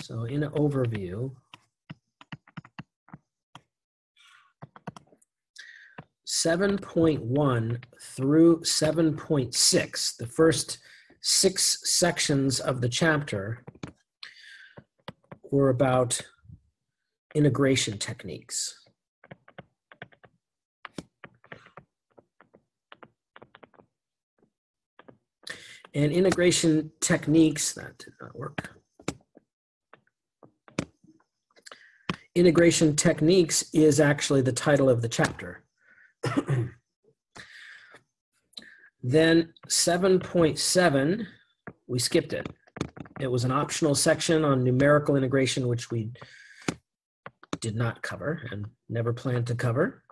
So in overview, seven point one through seven point six, the first six sections of the chapter were about integration techniques. And integration techniques, that did not work. Integration techniques is actually the title of the chapter. then 7.7, we skipped it. It was an optional section on numerical integration, which we did not cover and never planned to cover.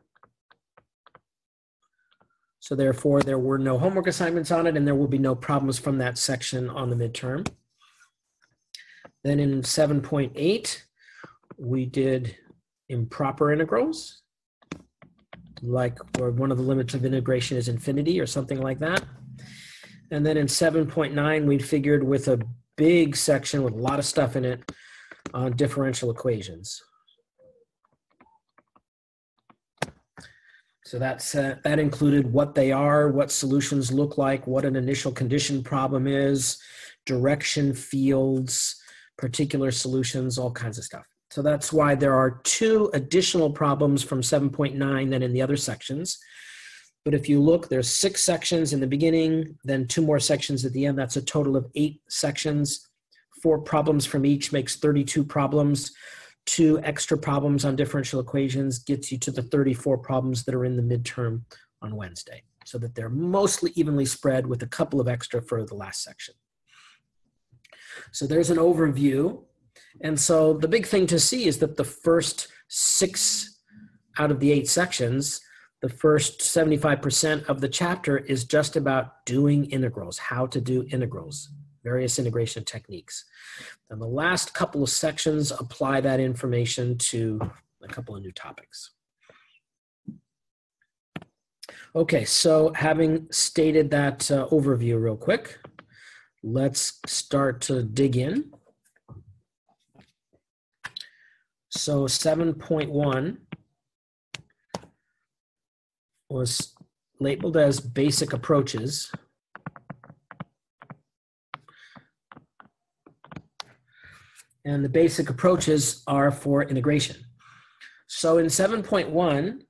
So therefore, there were no homework assignments on it, and there will be no problems from that section on the midterm. Then in 7.8, we did improper integrals, like where one of the limits of integration is infinity or something like that. And then in 7.9, we figured with a big section with a lot of stuff in it on differential equations. So that's uh, that included what they are, what solutions look like, what an initial condition problem is, direction fields, particular solutions, all kinds of stuff. So that's why there are two additional problems from 7.9 than in the other sections. But if you look, there's six sections in the beginning, then two more sections at the end. That's a total of eight sections. Four problems from each makes 32 problems two extra problems on differential equations gets you to the 34 problems that are in the midterm on Wednesday, so that they're mostly evenly spread with a couple of extra for the last section. So there's an overview. And so the big thing to see is that the first six out of the eight sections, the first 75% of the chapter is just about doing integrals, how to do integrals various integration techniques. And the last couple of sections apply that information to a couple of new topics. Okay, so having stated that uh, overview real quick, let's start to dig in. So 7.1 was labeled as basic approaches and the basic approaches are for integration. So in 7.1,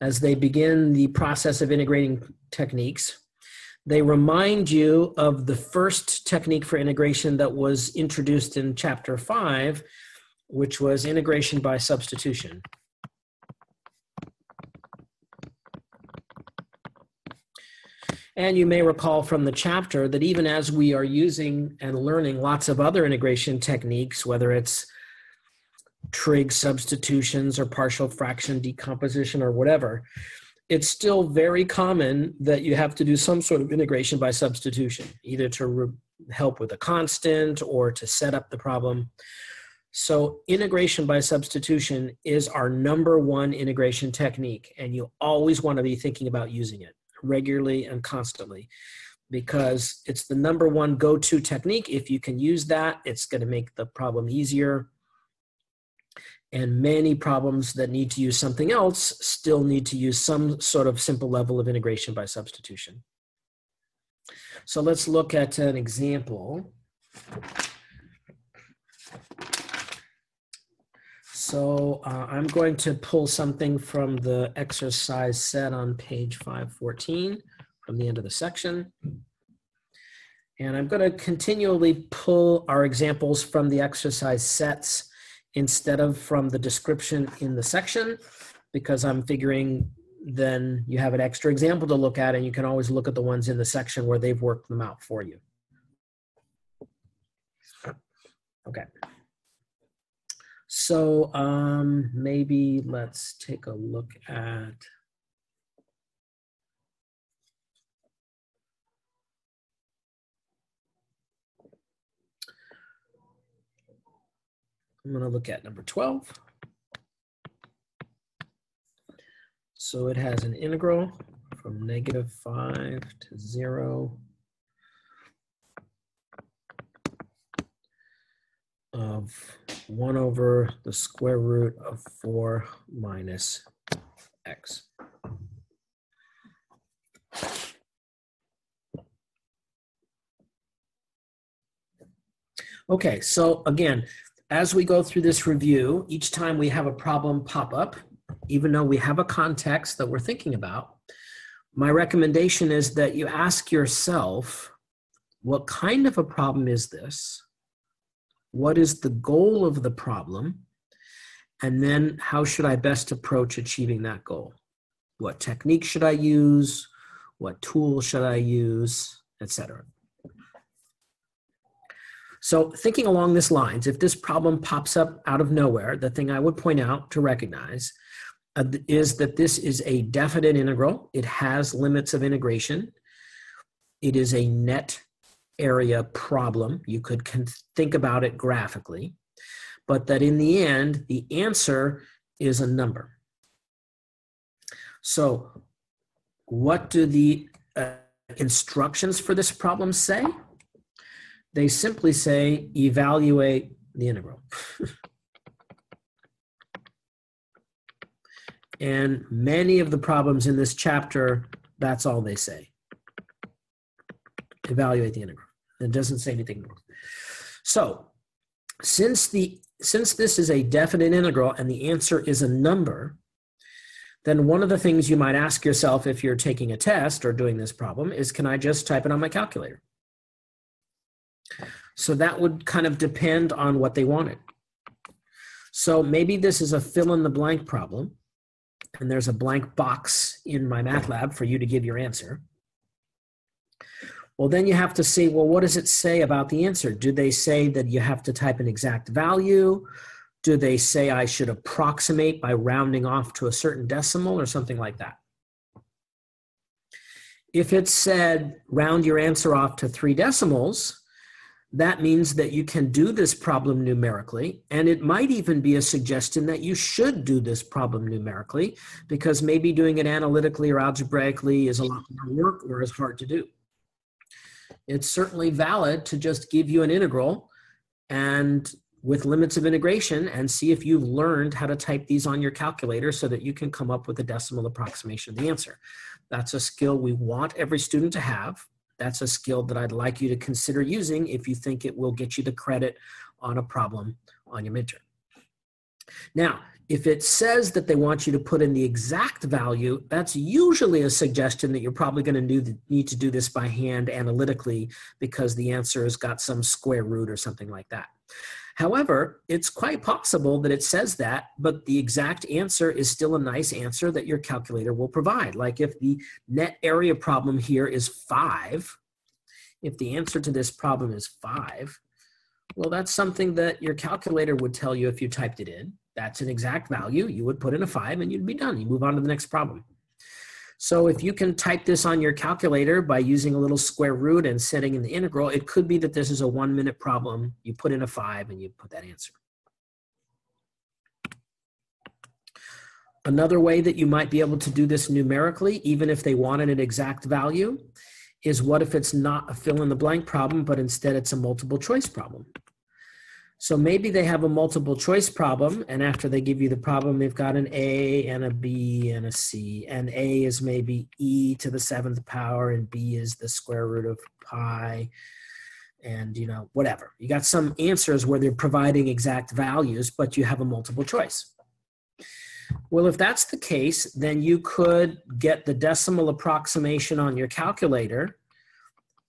as they begin the process of integrating techniques, they remind you of the first technique for integration that was introduced in chapter 5, which was integration by substitution. And you may recall from the chapter that even as we are using and learning lots of other integration techniques, whether it's trig substitutions or partial fraction decomposition or whatever, it's still very common that you have to do some sort of integration by substitution, either to help with a constant or to set up the problem. So, integration by substitution is our number one integration technique, and you always want to be thinking about using it regularly and constantly because it's the number one go-to technique. If you can use that, it's going to make the problem easier. And many problems that need to use something else still need to use some sort of simple level of integration by substitution. So let's look at an example. So uh, I'm going to pull something from the exercise set on page 514 from the end of the section. And I'm going to continually pull our examples from the exercise sets instead of from the description in the section because I'm figuring then you have an extra example to look at and you can always look at the ones in the section where they've worked them out for you. Okay. So um, maybe let's take a look at I'm going to look at number 12. So it has an integral from negative 5 to 0 of 1 over the square root of 4 minus x. Okay, so again, as we go through this review, each time we have a problem pop up, even though we have a context that we're thinking about, my recommendation is that you ask yourself, what kind of a problem is this? What is the goal of the problem? And then how should I best approach achieving that goal? What technique should I use? What tool should I use, etc. So thinking along this lines, if this problem pops up out of nowhere, the thing I would point out to recognize uh, is that this is a definite integral. It has limits of integration. It is a net area problem. You could think about it graphically, but that in the end, the answer is a number. So what do the uh, instructions for this problem say? They simply say evaluate the integral. and many of the problems in this chapter, that's all they say. Evaluate the integral. It doesn't say anything more. So since the since this is a definite integral and the answer is a number, then one of the things you might ask yourself if you're taking a test or doing this problem is can I just type it on my calculator? So that would kind of depend on what they wanted. So maybe this is a fill in the blank problem, and there's a blank box in MyMathLab for you to give your answer. Well, then you have to see, well, what does it say about the answer? Do they say that you have to type an exact value? Do they say I should approximate by rounding off to a certain decimal or something like that? If it said round your answer off to three decimals, that means that you can do this problem numerically. And it might even be a suggestion that you should do this problem numerically because maybe doing it analytically or algebraically is a lot more work or is hard to do. It's certainly valid to just give you an integral and with limits of integration and see if you've learned how to type these on your calculator so that you can come up with a decimal approximation of the answer. That's a skill we want every student to have that's a skill that I'd like you to consider using if you think it will get you the credit on a problem on your midterm. Now, if it says that they want you to put in the exact value, that's usually a suggestion that you're probably going to need to do this by hand analytically because the answer has got some square root or something like that. However, it's quite possible that it says that, but the exact answer is still a nice answer that your calculator will provide. Like if the net area problem here is five, if the answer to this problem is five, well, that's something that your calculator would tell you if you typed it in. That's an exact value. You would put in a five and you'd be done. You move on to the next problem. So if you can type this on your calculator by using a little square root and setting in the integral, it could be that this is a one minute problem. You put in a five and you put that answer. Another way that you might be able to do this numerically, even if they wanted an exact value, is what if it's not a fill in the blank problem, but instead it's a multiple choice problem? So maybe they have a multiple choice problem, and after they give you the problem, they've got an A and a B and a C. And A is maybe e to the seventh power, and B is the square root of pi, and you know, whatever. You got some answers where they're providing exact values, but you have a multiple choice. Well, if that's the case, then you could get the decimal approximation on your calculator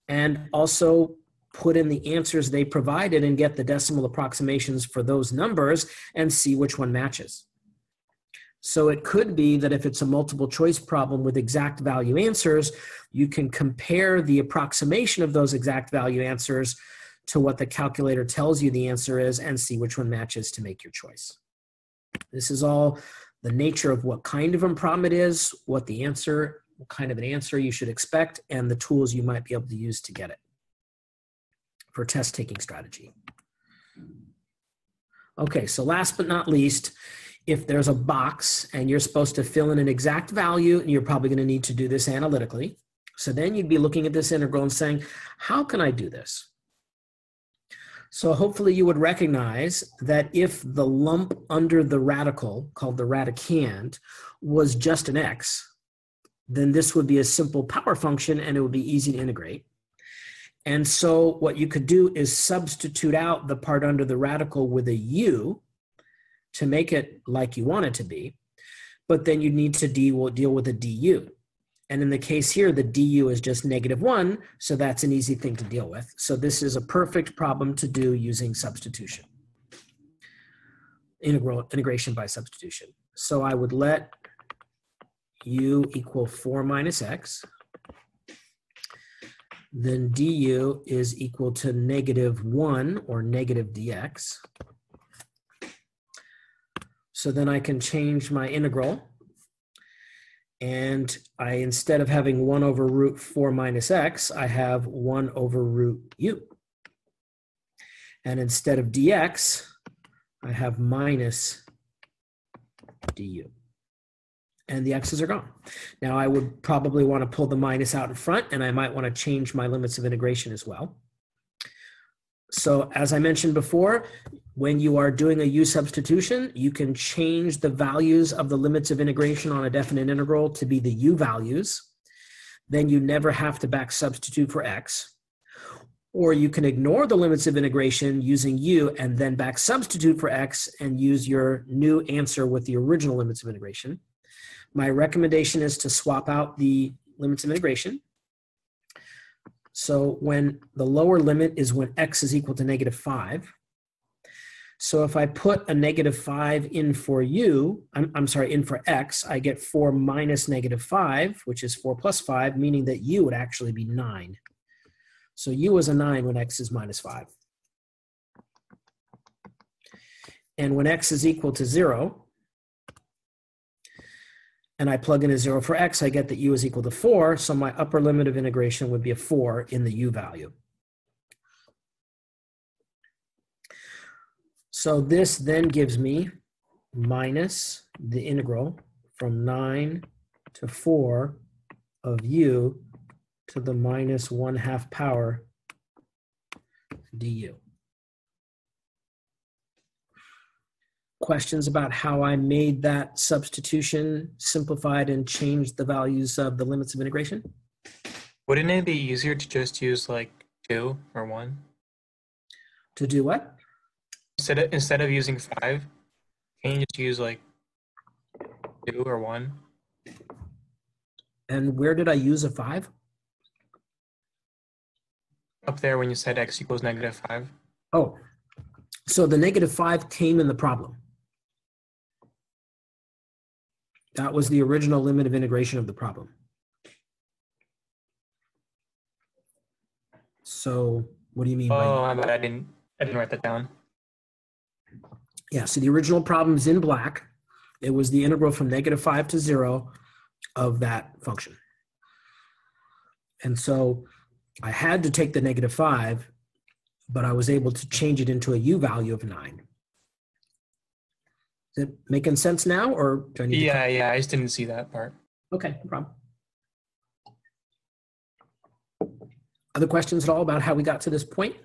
and also put in the answers they provided and get the decimal approximations for those numbers and see which one matches. So it could be that if it's a multiple choice problem with exact value answers, you can compare the approximation of those exact value answers to what the calculator tells you the answer is and see which one matches to make your choice. This is all the nature of what kind of a problem it is, what the answer, what kind of an answer you should expect, and the tools you might be able to use to get it for test taking strategy. Okay, so last but not least, if there's a box and you're supposed to fill in an exact value, and you're probably going to need to do this analytically. So then you'd be looking at this integral and saying, how can I do this? So hopefully you would recognize that if the lump under the radical, called the radicand, was just an x, then this would be a simple power function and it would be easy to integrate. And so what you could do is substitute out the part under the radical with a u to make it like you want it to be, but then you need to deal, deal with a du. And in the case here, the du is just negative one, so that's an easy thing to deal with. So this is a perfect problem to do using substitution. Integral integration by substitution. So I would let u equal 4 minus x. Then du is equal to negative 1 or negative dx. So then I can change my integral and I, instead of having 1 over root 4 minus x, I have 1 over root u. And instead of dx, I have minus du. And the x's are gone. Now I would probably want to pull the minus out in front, and I might want to change my limits of integration as well. So as I mentioned before, when you are doing a u substitution, you can change the values of the limits of integration on a definite integral to be the u values. Then you never have to back substitute for x. Or you can ignore the limits of integration using u and then back substitute for x and use your new answer with the original limits of integration. My recommendation is to swap out the limits of integration so when the lower limit is when x is equal to negative 5. So if I put a negative 5 in for u, I'm, I'm sorry, in for x, I get 4 minus negative 5, which is 4 plus 5, meaning that u would actually be 9. So u is a 9 when x is minus 5. And when x is equal to 0, and I plug in a zero for x, I get that u is equal to four. So my upper limit of integration would be a four in the u value. So this then gives me minus the integral from 9 to 4 of u to the minus 1 half power du. Questions about how I made that substitution simplified and changed the values of the limits of integration? Wouldn't it be easier to just use like two or one? To do what? Instead of, instead of using five, can you just use like two or one? And where did I use a five? Up there when you said x equals negative five. Oh, so the negative five came in the problem. That was the original limit of integration of the problem. So what do you mean oh, by? I didn't. I didn't write that down. Yeah. So the original problem is in black. It was the integral from negative five to zero of that function. And so I had to take the negative five, but I was able to change it into a u value of nine. Is it making sense now, or do I need? Yeah, yeah. I just didn't see that part. Okay, no problem. Other questions at all about how we got to this point?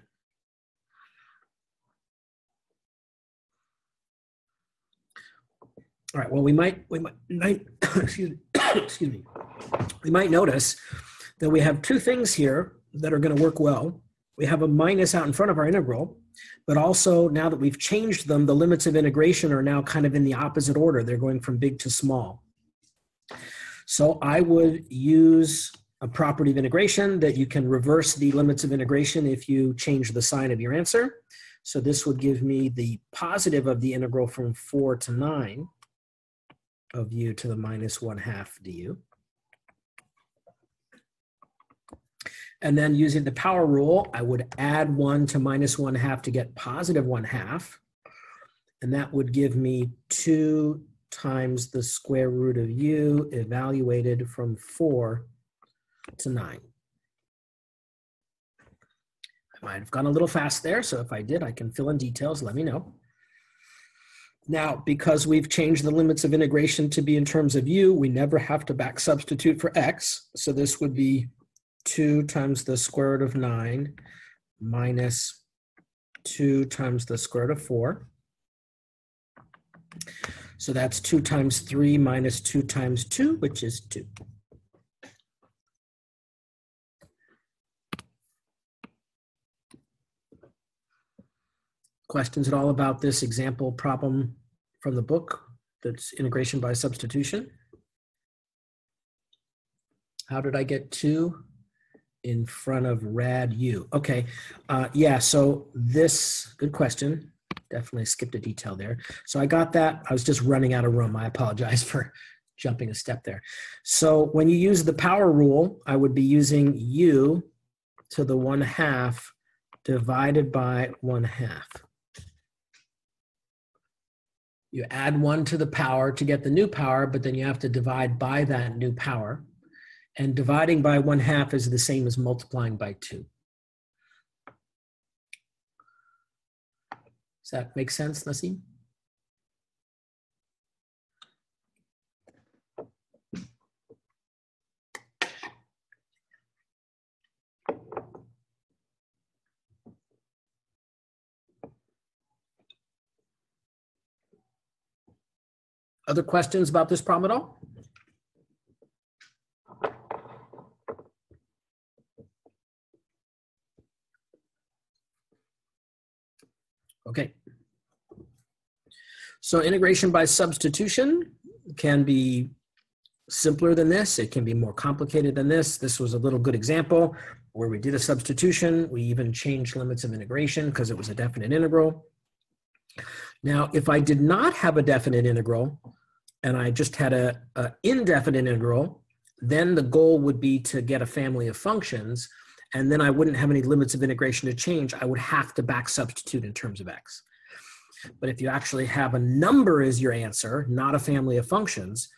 All right. Well, we might we might, might excuse, excuse me. We might notice that we have two things here that are going to work well. We have a minus out in front of our integral, but also now that we've changed them, the limits of integration are now kind of in the opposite order. They're going from big to small. So I would use a property of integration that you can reverse the limits of integration if you change the sign of your answer. So this would give me the positive of the integral from 4 to 9 of u to the minus 1 half du. And then using the power rule, I would add one to minus one half to get positive one half. And that would give me two times the square root of u evaluated from four to nine. I might have gone a little fast there, so if I did, I can fill in details, let me know. Now, because we've changed the limits of integration to be in terms of u, we never have to back substitute for x. So this would be 2 times the square root of 9 minus 2 times the square root of 4. So that's 2 times 3 minus 2 times 2, which is 2. Questions at all about this example problem from the book that's integration by substitution? How did I get 2 in front of rad u? Okay, uh, yeah, so this, good question. Definitely skipped a detail there. So I got that. I was just running out of room. I apologize for jumping a step there. So when you use the power rule, I would be using u to the 1 half divided by 1 half. You add 1 to the power to get the new power, but then you have to divide by that new power. And dividing by 1 half is the same as multiplying by 2. Does that make sense, Nassim? Other questions about this problem at all? Okay. So integration by substitution can be simpler than this. It can be more complicated than this. This was a little good example where we did a substitution. We even changed limits of integration because it was a definite integral. Now, if I did not have a definite integral and I just had a, a indefinite integral, then the goal would be to get a family of functions and then I wouldn't have any limits of integration to change. I would have to back substitute in terms of x. But if you actually have a number as your answer, not a family of functions,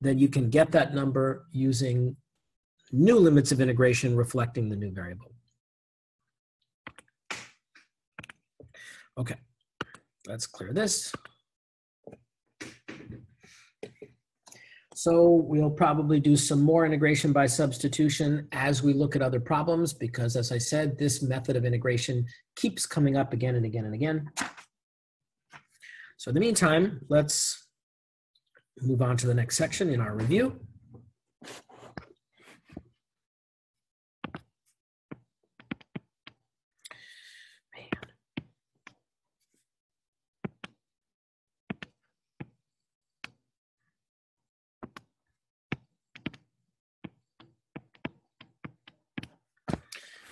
then you can get that number using new limits of integration reflecting the new variable. Okay, let's clear this. So we'll probably do some more integration by substitution as we look at other problems because as I said, this method of integration keeps coming up again and again and again. So in the meantime, let's move on to the next section in our review.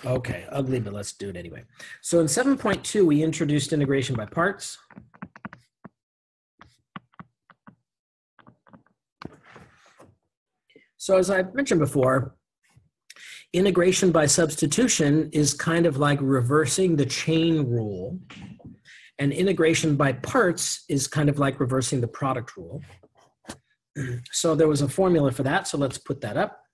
Okay, ugly, but let's do it anyway. So in 7.2, we introduced integration by parts. So as I mentioned before, integration by substitution is kind of like reversing the chain rule. And integration by parts is kind of like reversing the product rule. So there was a formula for that, so let's put that up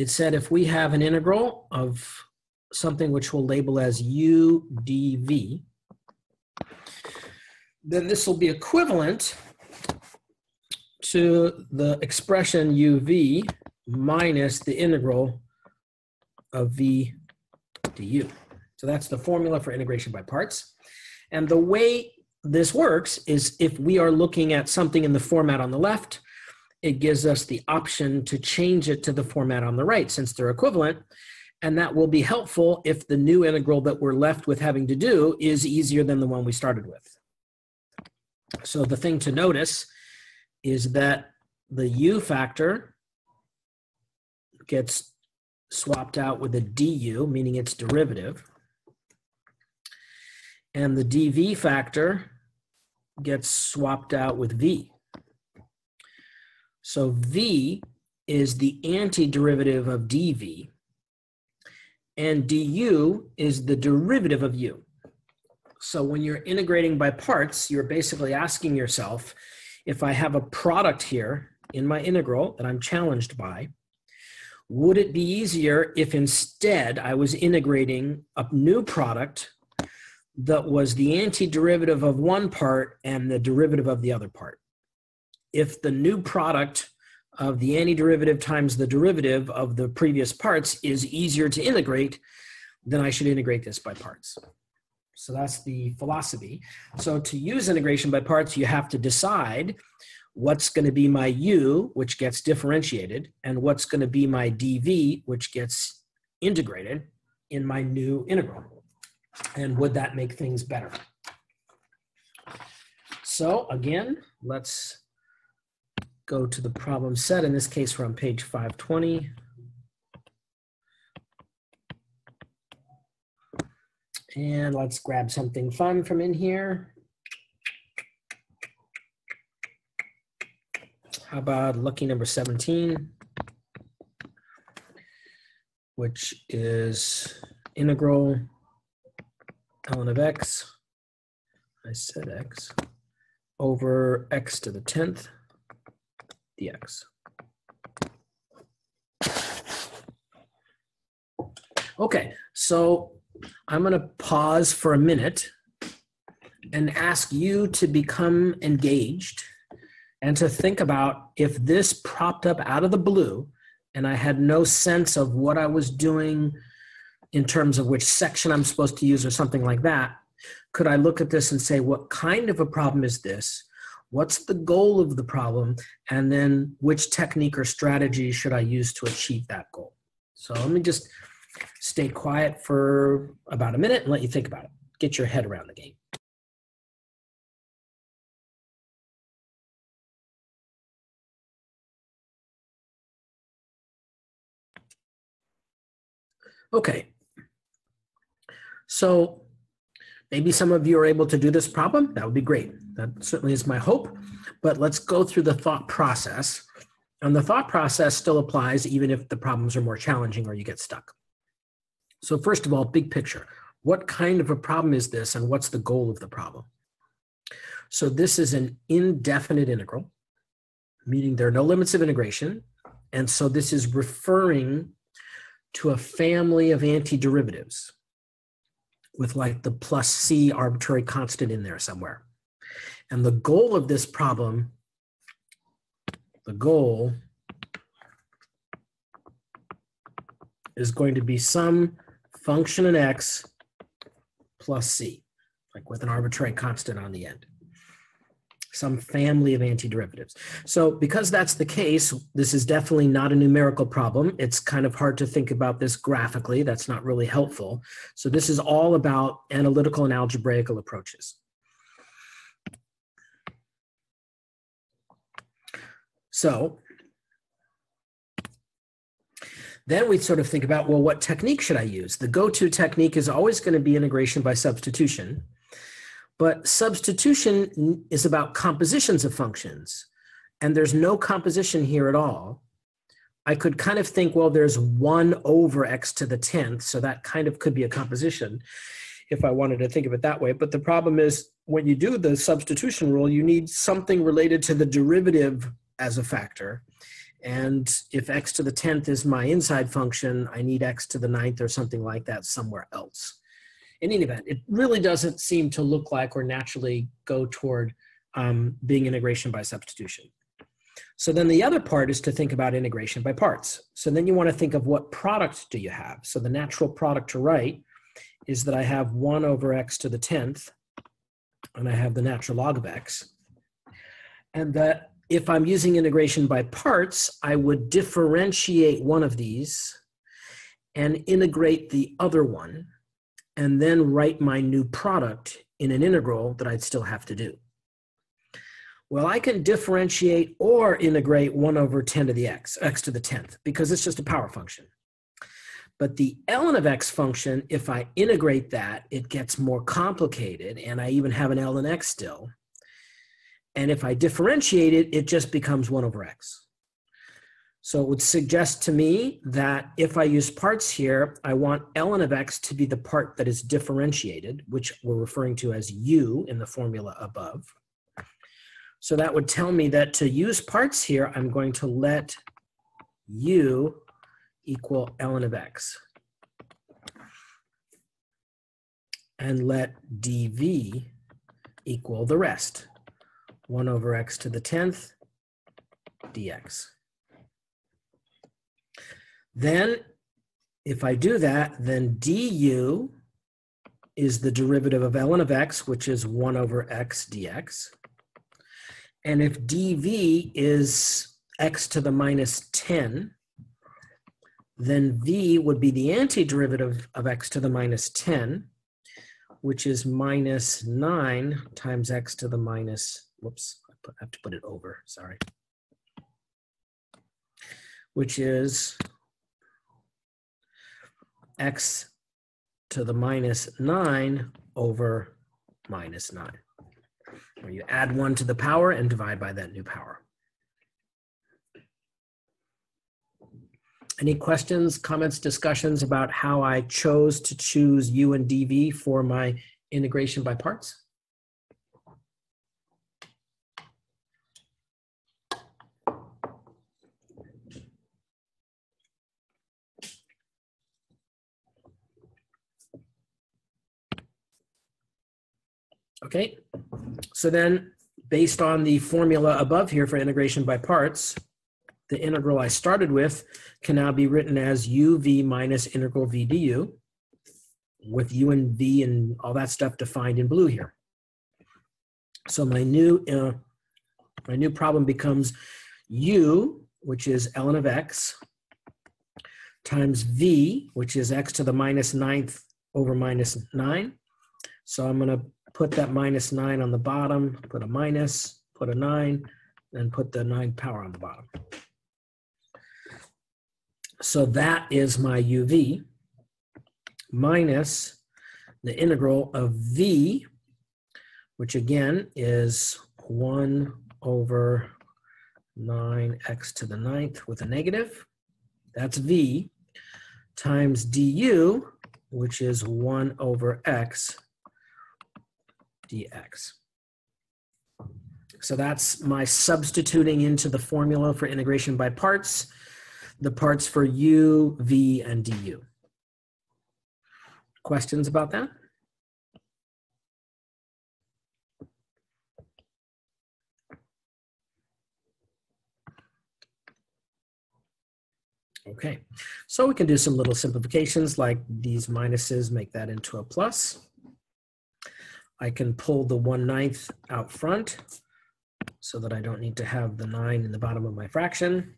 it said if we have an integral of something which we'll label as u dv, then this will be equivalent to the expression uv minus the integral of v du. So that's the formula for integration by parts. And the way this works is if we are looking at something in the format on the left, it gives us the option to change it to the format on the right since they're equivalent. And that will be helpful if the new integral that we're left with having to do is easier than the one we started with. So the thing to notice is that the u factor gets swapped out with a du, meaning its derivative. And the dv factor gets swapped out with v. So v is the antiderivative of dv, and du is the derivative of u. So when you're integrating by parts, you're basically asking yourself, if I have a product here in my integral that I'm challenged by, would it be easier if instead I was integrating a new product that was the antiderivative of one part and the derivative of the other part? If the new product of the antiderivative times the derivative of the previous parts is easier to integrate, then I should integrate this by parts. So that's the philosophy. So to use integration by parts, you have to decide what's going to be my u, which gets differentiated, and what's going to be my dv, which gets integrated in my new integral. And would that make things better? So again, let's go to the problem set. In this case, we're on page 520. And let's grab something fun from in here. How about lucky number 17, which is integral ln of x, I said x, over x to the 10th dx. Okay, so I'm going to pause for a minute and ask you to become engaged and to think about if this propped up out of the blue and I had no sense of what I was doing in terms of which section I'm supposed to use or something like that, could I look at this and say, what kind of a problem is this? What's the goal of the problem? And then which technique or strategy should I use to achieve that goal? So let me just stay quiet for about a minute and let you think about it. Get your head around the game. Okay. So maybe some of you are able to do this problem. That would be great. That certainly is my hope. But let's go through the thought process. And the thought process still applies even if the problems are more challenging or you get stuck. So first of all, big picture. What kind of a problem is this and what's the goal of the problem? So this is an indefinite integral, meaning there are no limits of integration. And so this is referring to a family of antiderivatives with like the plus c arbitrary constant in there somewhere. And the goal of this problem, the goal is going to be some function in x plus c, like with an arbitrary constant on the end some family of antiderivatives. So because that's the case, this is definitely not a numerical problem. It's kind of hard to think about this graphically. That's not really helpful. So this is all about analytical and algebraical approaches. So then we sort of think about, well, what technique should I use? The go-to technique is always going to be integration by substitution. But substitution is about compositions of functions, and there's no composition here at all. I could kind of think, well, there's one over x to the 10th, so that kind of could be a composition if I wanted to think of it that way. But the problem is when you do the substitution rule, you need something related to the derivative as a factor. And if x to the 10th is my inside function, I need x to the ninth or something like that somewhere else in any event, it really doesn't seem to look like or naturally go toward um, being integration by substitution. So then the other part is to think about integration by parts. So then you want to think of what product do you have? So the natural product to write is that I have 1 over x to the 10th, and I have the natural log of x. And that if I'm using integration by parts, I would differentiate one of these and integrate the other one and then write my new product in an integral that I'd still have to do. Well, I can differentiate or integrate 1 over 10 to the x, x to the 10th, because it's just a power function. But the ln of x function, if I integrate that, it gets more complicated, and I even have an ln x still. And if I differentiate it, it just becomes 1 over x. So it would suggest to me that if I use parts here, I want ln of x to be the part that is differentiated, which we're referring to as u in the formula above. So that would tell me that to use parts here, I'm going to let u equal ln of x. And let dv equal the rest, 1 over x to the 10th dx. Then if I do that, then du is the derivative of ln of x, which is 1 over x dx. And if dv is x to the minus 10, then v would be the antiderivative of x to the minus 10, which is minus 9 times x to the minus, whoops, I have to put it over, sorry, which is x to the minus 9 over minus 9. Where you add 1 to the power and divide by that new power. Any questions, comments, discussions about how I chose to choose U and DV for my integration by parts? Okay, so then based on the formula above here for integration by parts, the integral I started with can now be written as uv minus integral v du with u and v and all that stuff defined in blue here. So my new uh, my new problem becomes u, which is ln of x, times v, which is x to the minus ninth over minus 9. So I'm going to put that minus 9 on the bottom, put a minus, put a 9, and put the 9 power on the bottom. So that is my uv minus the integral of v, which again is 1 over 9x to the ninth with a negative. That's v times du, which is 1 over x dx. So that's my substituting into the formula for integration by parts the parts for U, V, and DU. Questions about that? Okay, so we can do some little simplifications like these minuses make that into a plus. I can pull the 1 ninth out front so that I don't need to have the 9 in the bottom of my fraction.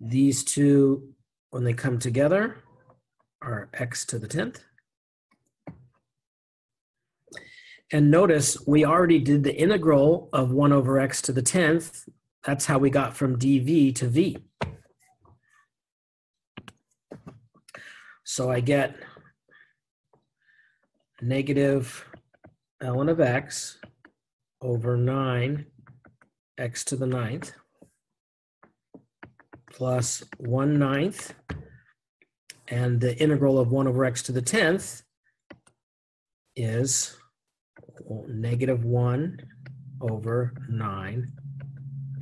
These two, when they come together, are x to the 10th. And notice we already did the integral of 1 over x to the 10th. That's how we got from dv to v. So I get negative ln of x over 9 x to the ninth plus 1 ninth, and the integral of 1 over x to the 10th is negative 1 over 9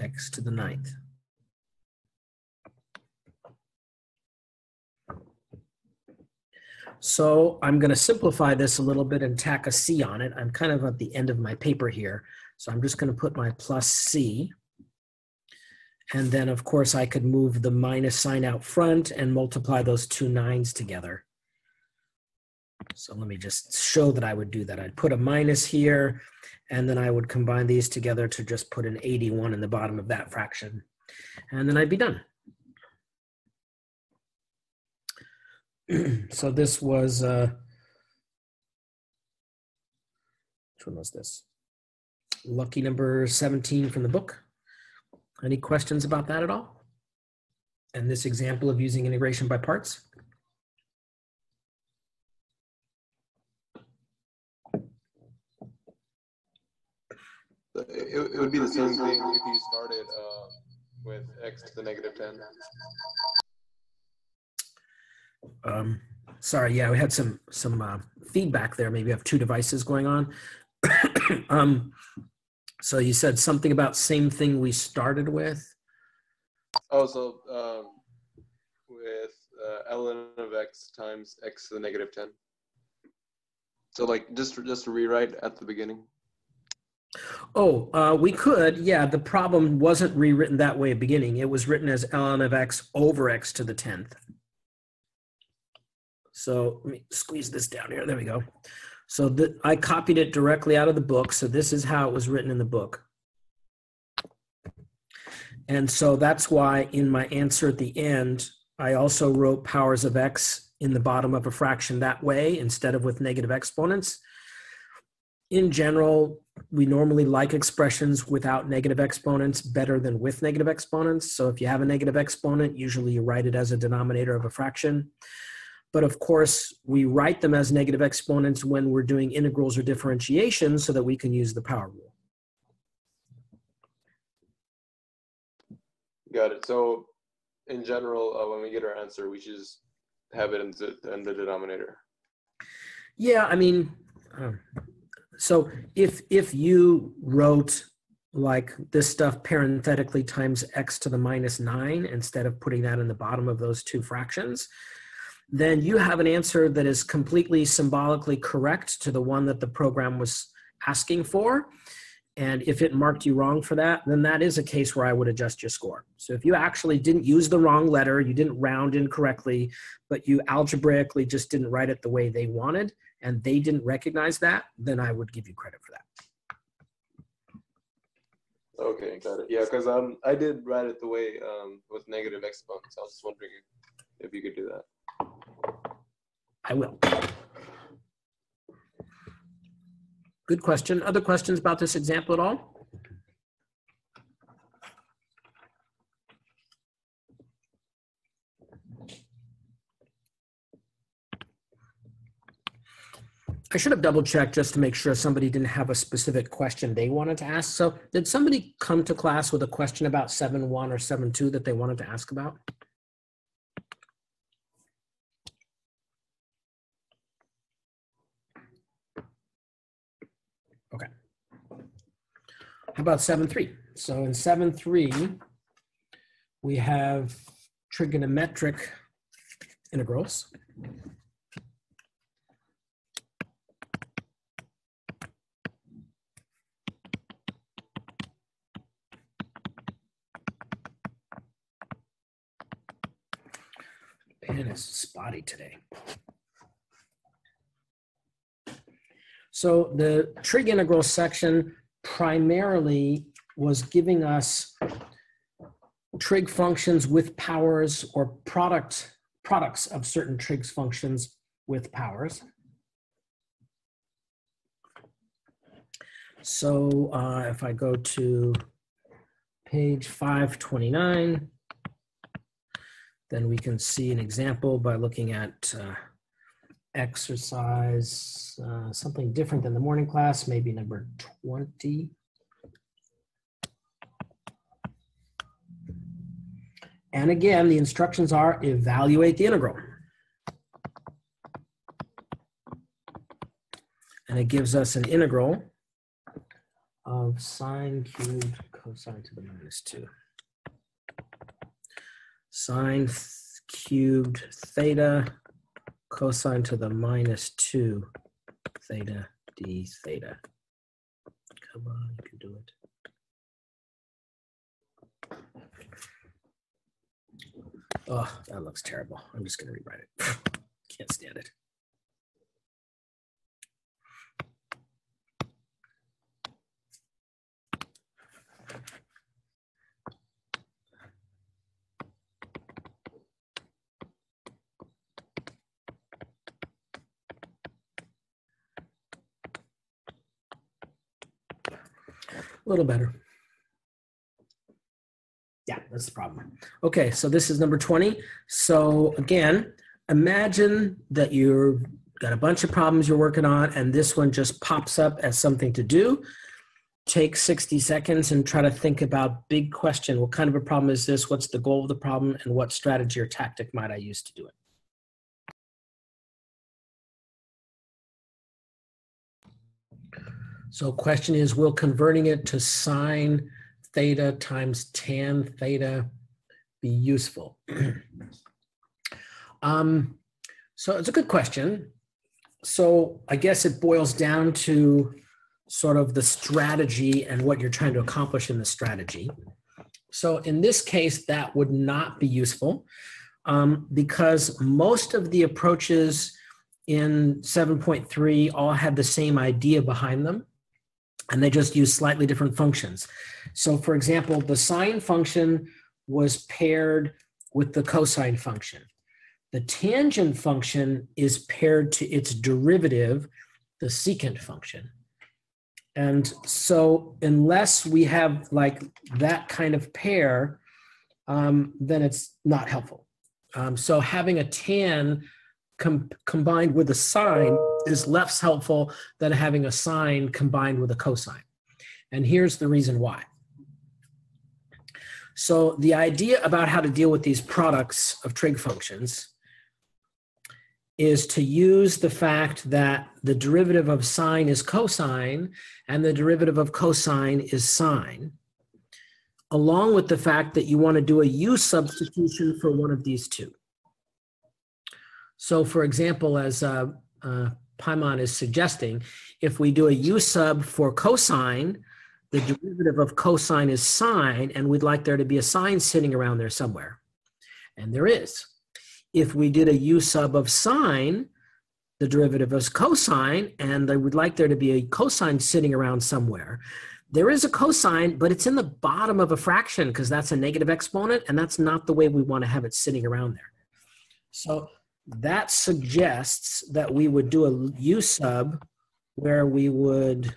x to the ninth. So I'm going to simplify this a little bit and tack a c on it. I'm kind of at the end of my paper here. So I'm just going to put my plus c. And then of course I could move the minus sign out front and multiply those two nines together. So let me just show that I would do that. I'd put a minus here, and then I would combine these together to just put an 81 in the bottom of that fraction. And then I'd be done. so this was, uh, which one was this? Lucky number 17 from the book. Any questions about that at all? And this example of using integration by parts? It, it would be the same thing if you started uh, with x to the negative 10. Um, sorry, yeah, we had some some uh, feedback there. Maybe I have two devices going on. um, so you said something about same thing we started with. Oh, so um, with uh, ln of x times x to the negative 10. So like just just to rewrite at the beginning. Oh, uh, we could. Yeah, the problem wasn't rewritten that way at beginning. It was written as ln of x over x to the 10th. So let me squeeze this down here. There we go. So the, I copied it directly out of the book. So this is how it was written in the book. And so that's why in my answer at the end, I also wrote powers of x in the bottom of a fraction that way instead of with negative exponents. In general, we normally like expressions without negative exponents better than with negative exponents. So if you have a negative exponent, usually you write it as a denominator of a fraction. But of course, we write them as negative exponents when we're doing integrals or differentiation so that we can use the power rule. Got it. So in general, uh, when we get our answer, we just have it in the, in the denominator. Yeah, I mean, um, so if if you wrote like this stuff parenthetically times x to the minus 9 instead of putting that in the bottom of those two fractions, then you have an answer that is completely symbolically correct to the one that the program was asking for. And if it marked you wrong for that, then that is a case where I would adjust your score. So if you actually didn't use the wrong letter, you didn't round incorrectly, but you algebraically just didn't write it the way they wanted, and they didn't recognize that, then I would give you credit for that. Okay, got it. Yeah, because um, I did write it the way um, with negative exponents. I was just wondering if you could do that. I will. Good question. Other questions about this example at all? I should have double checked just to make sure somebody didn't have a specific question they wanted to ask. So did somebody come to class with a question about 7-1 or 7-2 that they wanted to ask about? How about 7.3? So in 7.3, we have trigonometric integrals. Pen is spotty today. So the trig integral section primarily was giving us trig functions with powers or product products of certain trig functions with powers. So uh, if I go to page 529, then we can see an example by looking at uh, exercise, uh, something different than the morning class, maybe number 20. And again, the instructions are evaluate the integral. And it gives us an integral of sine cubed cosine to the minus 2. Sine cubed theta cosine to the minus 2 theta d theta. Come on, you can do it. Oh, that looks terrible. I'm just going to rewrite it. Can't stand it. A little better. Yeah, that's the problem. Okay, so this is number 20. So again, imagine that you've got a bunch of problems you're working on and this one just pops up as something to do. Take 60 seconds and try to think about big question. What kind of a problem is this? What's the goal of the problem? And what strategy or tactic might I use to do it? So question is, will converting it to sine theta times tan theta be useful? um, so it's a good question. So I guess it boils down to sort of the strategy and what you're trying to accomplish in the strategy. So in this case, that would not be useful. um, because most of the approaches in 7.3 all had the same idea behind them and they just use slightly different functions. So for example, the sine function was paired with the cosine function. The tangent function is paired to its derivative, the secant function. And so unless we have like that kind of pair, um, then it's not helpful. Um, so having a tan com combined with a sine is less helpful than having a sine combined with a cosine. And here's the reason why. So the idea about how to deal with these products of trig functions is to use the fact that the derivative of sine is cosine and the derivative of cosine is sine, along with the fact that you want to do a u substitution for one of these two. So for example, as uh, uh, Paimon is suggesting, if we do a u sub for cosine, the derivative of cosine is sine, and we'd like there to be a sine sitting around there somewhere. And there is. If we did a u sub of sine, the derivative is cosine, and I would like there to be a cosine sitting around somewhere. There is a cosine, but it's in the bottom of a fraction because that's a negative exponent, and that's not the way we want to have it sitting around there. So that suggests that we would do a u sub where we would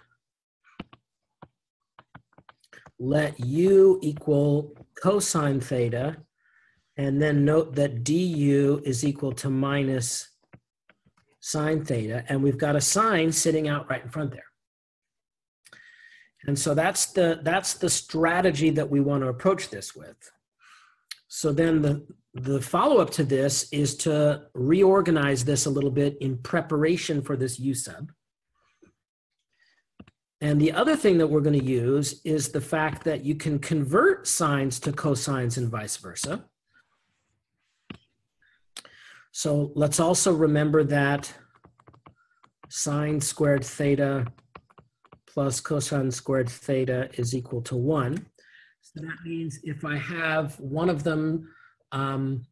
let u equal cosine theta, and then note that du is equal to minus sine theta, and we've got a sine sitting out right in front there. And so that's the, that's the strategy that we want to approach this with. So then the, the follow-up to this is to reorganize this a little bit in preparation for this U sub. And the other thing that we're going to use is the fact that you can convert sines to cosines and vice versa. So let's also remember that sine squared theta plus cosine squared theta is equal to 1. So that means if I have one of them, um,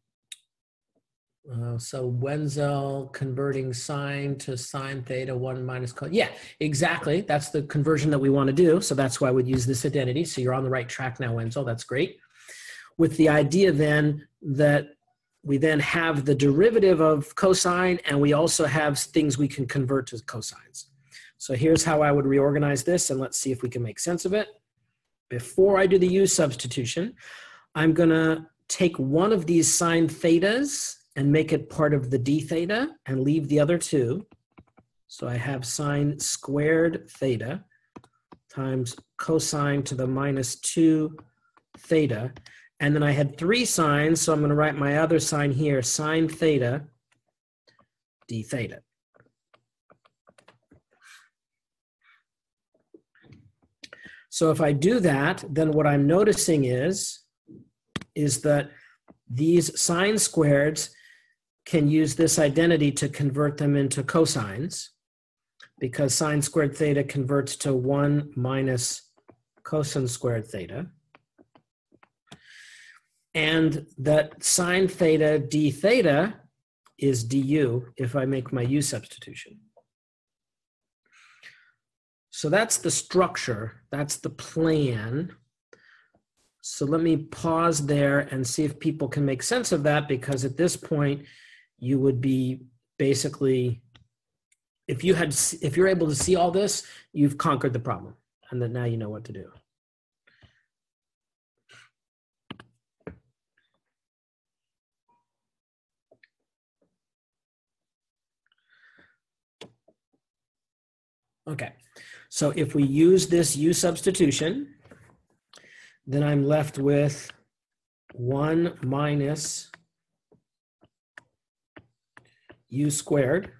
uh, so Wenzel converting sine to sine theta 1 minus cos. Yeah, exactly. That's the conversion that we want to do. So that's why I would use this identity. So you're on the right track now, Wenzel. That's great. With the idea then that we then have the derivative of cosine and we also have things we can convert to cosines. So here's how I would reorganize this and let's see if we can make sense of it. Before I do the u substitution, I'm going to take one of these sine thetas and make it part of the d theta and leave the other two. So I have sine squared theta times cosine to the minus 2 theta. And then I had three sines, so I'm going to write my other sine here, sine theta d theta. So if I do that, then what I'm noticing is, is that these sine squareds can use this identity to convert them into cosines because sine squared theta converts to 1 minus cosine squared theta. And that sine theta d theta is du if I make my u substitution. So that's the structure, that's the plan. So let me pause there and see if people can make sense of that because at this point, you would be basically if you had if you're able to see all this you've conquered the problem and then now you know what to do. Okay. So if we use this u substitution then i'm left with 1 minus u squared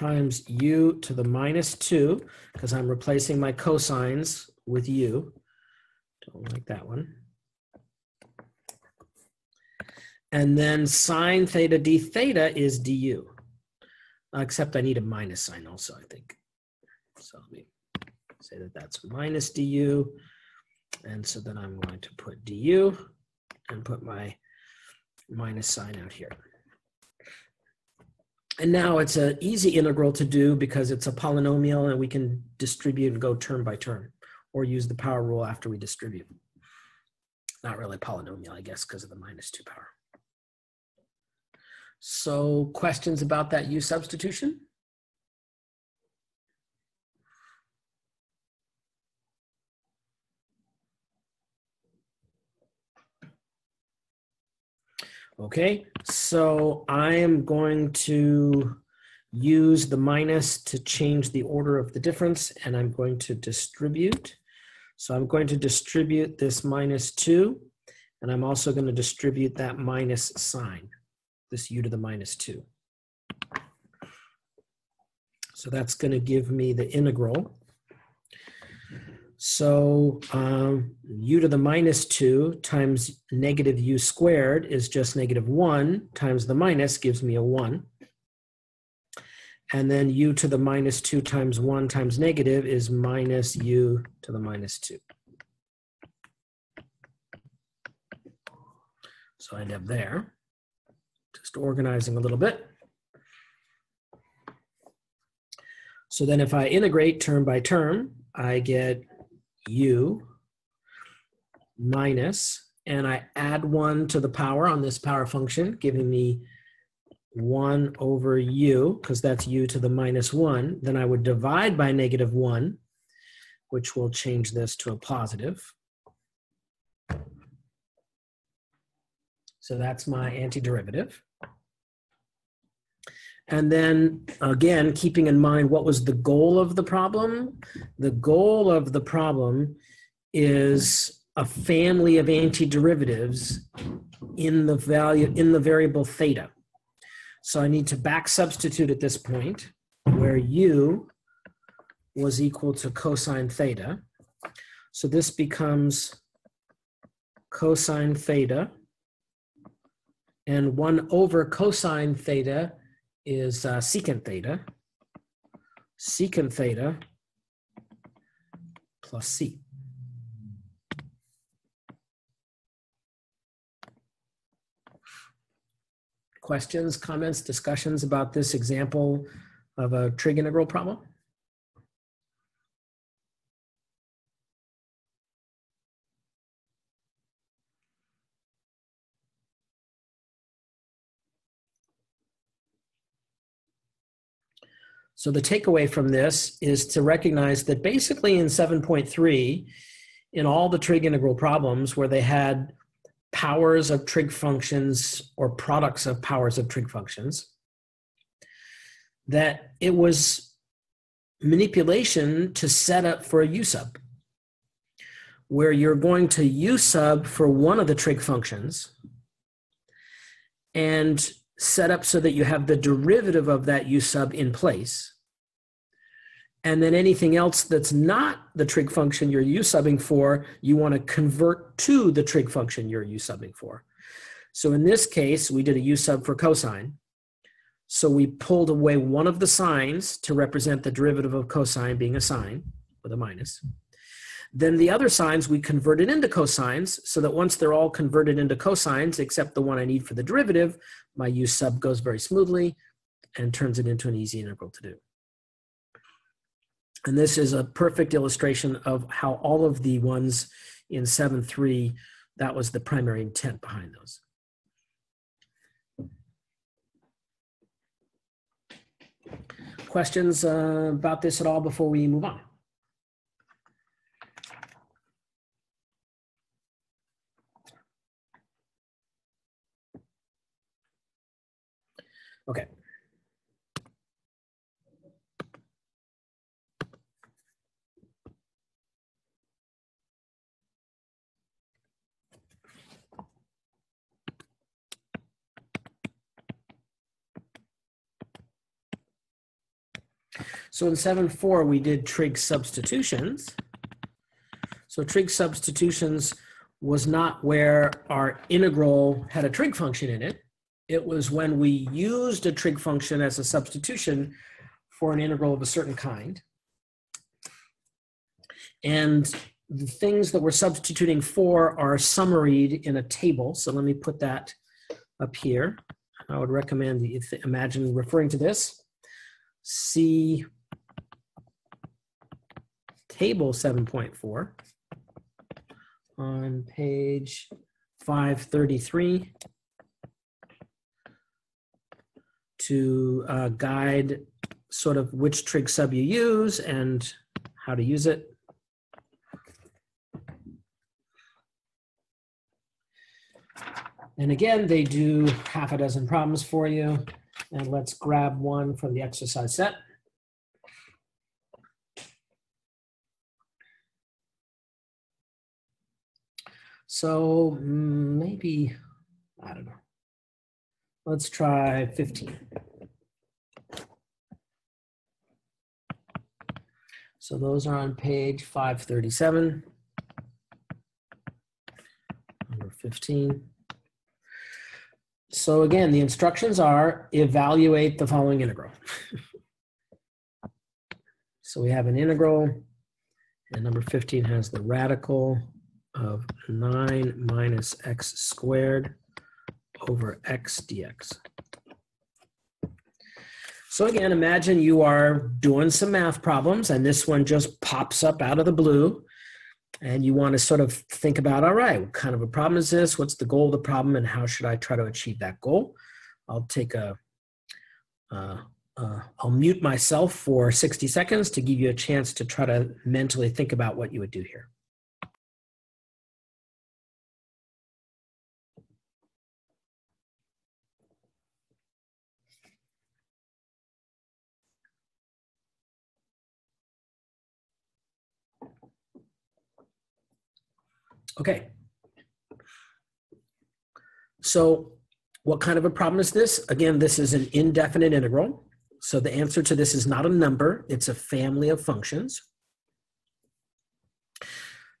times u to the minus 2, because I'm replacing my cosines with u. Don't like that one. And then sine theta d theta is du, except I need a minus sign also, I think. So let me say that that's minus du. And so then I'm going to put du and put my minus sign out here. And now it's an easy integral to do because it's a polynomial and we can distribute and go term by term or use the power rule after we distribute. Not really a polynomial, I guess, because of the minus two power. So questions about that u substitution? Okay, so I am going to use the minus to change the order of the difference and I'm going to distribute. So I'm going to distribute this minus 2 and I'm also going to distribute that minus sign, this u to the minus 2. So that's going to give me the integral so um, u to the minus 2 times negative u squared is just negative 1 times the minus gives me a 1. And then u to the minus 2 times 1 times negative is minus u to the minus 2. So I end up there. Just organizing a little bit. So then if I integrate term by term, I get u minus, and I add one to the power on this power function, giving me 1 over u, because that's u to the minus 1. Then I would divide by negative 1, which will change this to a positive. So that's my antiderivative. And then again, keeping in mind what was the goal of the problem? The goal of the problem is a family of antiderivatives in the value in the variable theta. So I need to back substitute at this point where u was equal to cosine theta. So this becomes cosine theta and 1 over cosine theta is uh, secant theta, secant theta plus c. Questions, comments, discussions about this example of a trig integral problem? So the takeaway from this is to recognize that basically in 7.3, in all the trig integral problems where they had powers of trig functions or products of powers of trig functions, that it was manipulation to set up for a u sub, where you're going to u sub for one of the trig functions and set up so that you have the derivative of that u sub in place. And then anything else that's not the trig function you're u subbing for, you want to convert to the trig function you're u subbing for. So in this case, we did a u sub for cosine. So we pulled away one of the sines to represent the derivative of cosine being a sine with a minus. Then the other sines we converted into cosines so that once they're all converted into cosines, except the one I need for the derivative, my u sub goes very smoothly and turns it into an easy integral to do. And this is a perfect illustration of how all of the ones in 7.3, that was the primary intent behind those. Questions uh, about this at all before we move on? Okay. So in 7.4, we did trig substitutions. So trig substitutions was not where our integral had a trig function in it. It was when we used a trig function as a substitution for an integral of a certain kind. And the things that we're substituting for are summaried in a table. So let me put that up here. I would recommend th- imagine referring to this. See table 7.4 on page 533 to uh, guide sort of which trig sub you use and how to use it. And again, they do half a dozen problems for you. And let's grab one from the exercise set. So mm, maybe, I don't know. Let's try 15. So those are on page 537. Number 15. So again, the instructions are evaluate the following integral. so we have an integral, and number 15 has the radical of 9 minus x squared over x dx. So again, imagine you are doing some math problems and this one just pops up out of the blue and you want to sort of think about, all right, what kind of a problem is this? What's the goal of the problem and how should I try to achieve that goal? I'll take a, uh, uh, I'll mute myself for 60 seconds to give you a chance to try to mentally think about what you would do here. Okay. So what kind of a problem is this? Again, this is an indefinite integral. So the answer to this is not a number, it's a family of functions.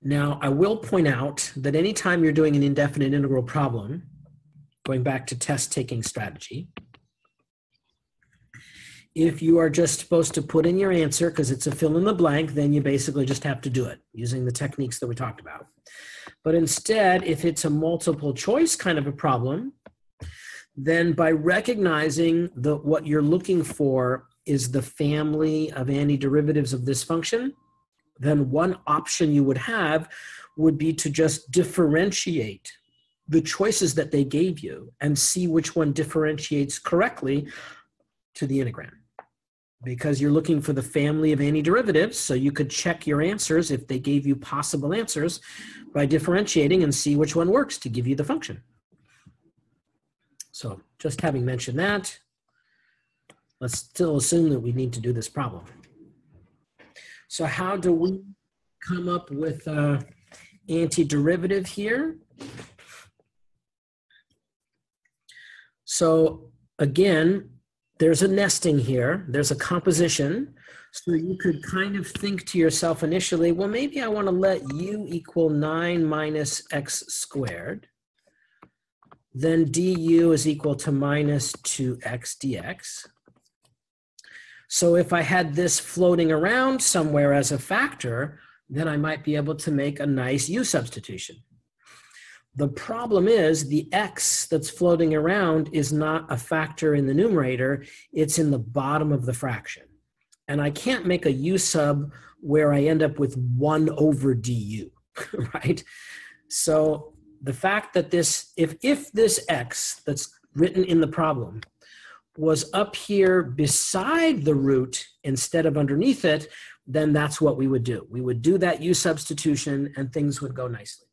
Now, I will point out that anytime you're doing an indefinite integral problem, going back to test taking strategy, if you are just supposed to put in your answer because it's a fill in the blank, then you basically just have to do it using the techniques that we talked about. But instead, if it's a multiple choice kind of a problem, then by recognizing that what you're looking for is the family of antiderivatives of this function, then one option you would have would be to just differentiate the choices that they gave you and see which one differentiates correctly to the integrand because you're looking for the family of antiderivatives. So you could check your answers if they gave you possible answers by differentiating and see which one works to give you the function. So just having mentioned that, let's still assume that we need to do this problem. So how do we come up with an antiderivative here? So again, there's a nesting here, there's a composition. So you could kind of think to yourself initially, well, maybe I want to let u equal 9 minus x squared. Then du is equal to minus 2x dx. So if I had this floating around somewhere as a factor, then I might be able to make a nice u substitution. The problem is the x that's floating around is not a factor in the numerator, it's in the bottom of the fraction. And I can't make a u sub where I end up with 1 over du, right? So the fact that this, if, if this x that's written in the problem was up here beside the root instead of underneath it, then that's what we would do. We would do that u substitution and things would go nicely.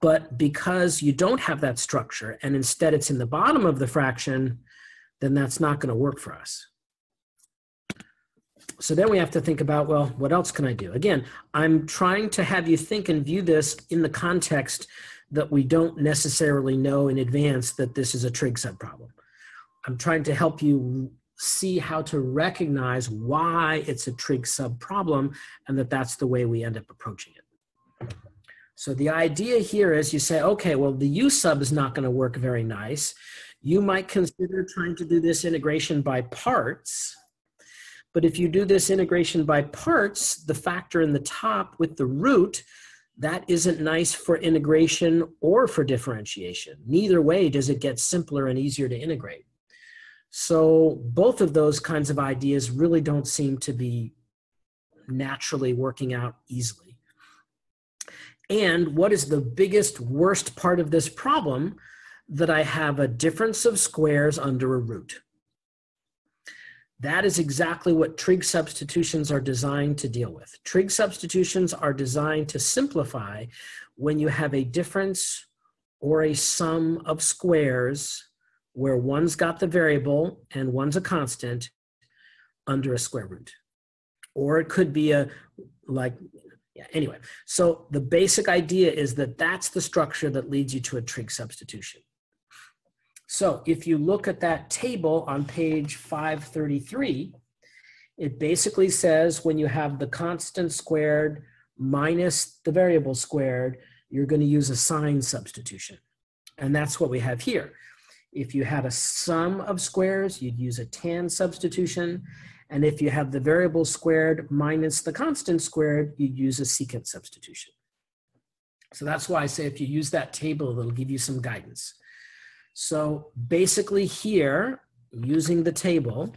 But because you don't have that structure and instead it's in the bottom of the fraction, then that's not going to work for us. So then we have to think about, well, what else can I do? Again, I'm trying to have you think and view this in the context that we don't necessarily know in advance that this is a trig sub problem. I'm trying to help you see how to recognize why it's a trig sub problem and that that's the way we end up approaching it. So the idea here is you say, okay, well, the U sub is not going to work very nice. You might consider trying to do this integration by parts. But if you do this integration by parts, the factor in the top with the root that isn't nice for integration or for differentiation. Neither way does it get simpler and easier to integrate. So both of those kinds of ideas really don't seem to be naturally working out easily. And what is the biggest, worst part of this problem? That I have a difference of squares under a root. That is exactly what trig substitutions are designed to deal with. Trig substitutions are designed to simplify when you have a difference or a sum of squares where one's got the variable and one's a constant under a square root. Or it could be a, like, yeah, anyway. So the basic idea is that that's the structure that leads you to a trig substitution. So if you look at that table on page 533, it basically says when you have the constant squared minus the variable squared, you're going to use a sine substitution. And that's what we have here. If you had a sum of squares, you'd use a tan substitution. And if you have the variable squared minus the constant squared, you'd use a secant substitution. So that's why I say if you use that table, it'll give you some guidance. So basically here, using the table,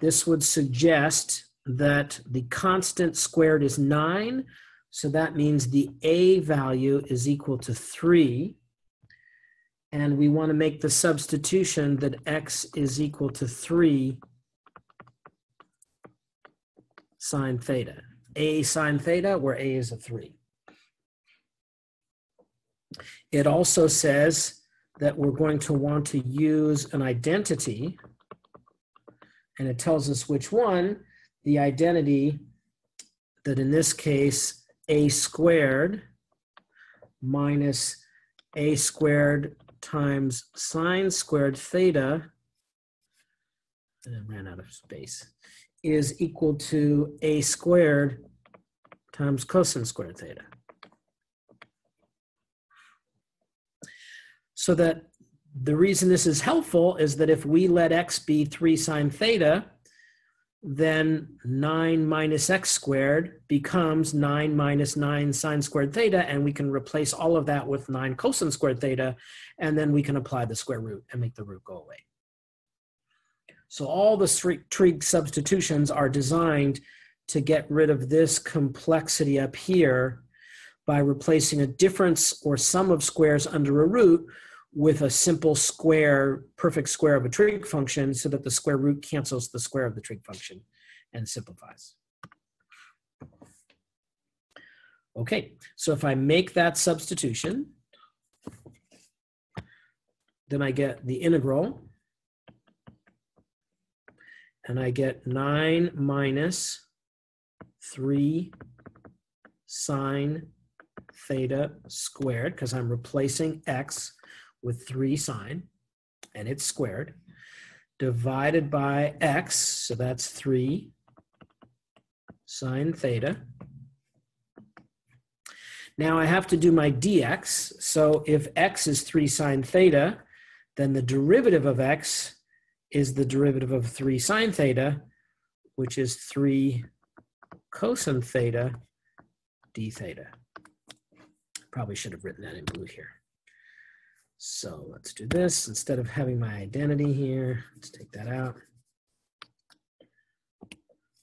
this would suggest that the constant squared is 9. So that means the a value is equal to 3. And we want to make the substitution that x is equal to 3 sine theta. a sine theta, where a is a 3. It also says that we're going to want to use an identity, and it tells us which one, the identity that in this case, a squared minus a squared times sine squared theta, and I ran out of space, is equal to a squared times cosine squared theta. So that the reason this is helpful is that if we let x be 3 sine theta, then 9 minus x squared becomes 9 minus 9 sine squared theta, and we can replace all of that with 9 cosine squared theta, and then we can apply the square root and make the root go away. So all the trig substitutions are designed to get rid of this complexity up here by replacing a difference or sum of squares under a root with a simple square, perfect square of a trig function so that the square root cancels the square of the trig function and simplifies. Okay, so if I make that substitution, then I get the integral, and I get 9 minus 3 sine theta squared, because I'm replacing x with 3 sine, and it's squared, divided by x, so that's 3 sine theta. Now I have to do my dx, so if x is 3 sine theta, then the derivative of x is the derivative of 3 sine theta, which is 3 cosine theta d theta. Probably should have written that in blue here. So let's do this. Instead of having my identity here, let's take that out.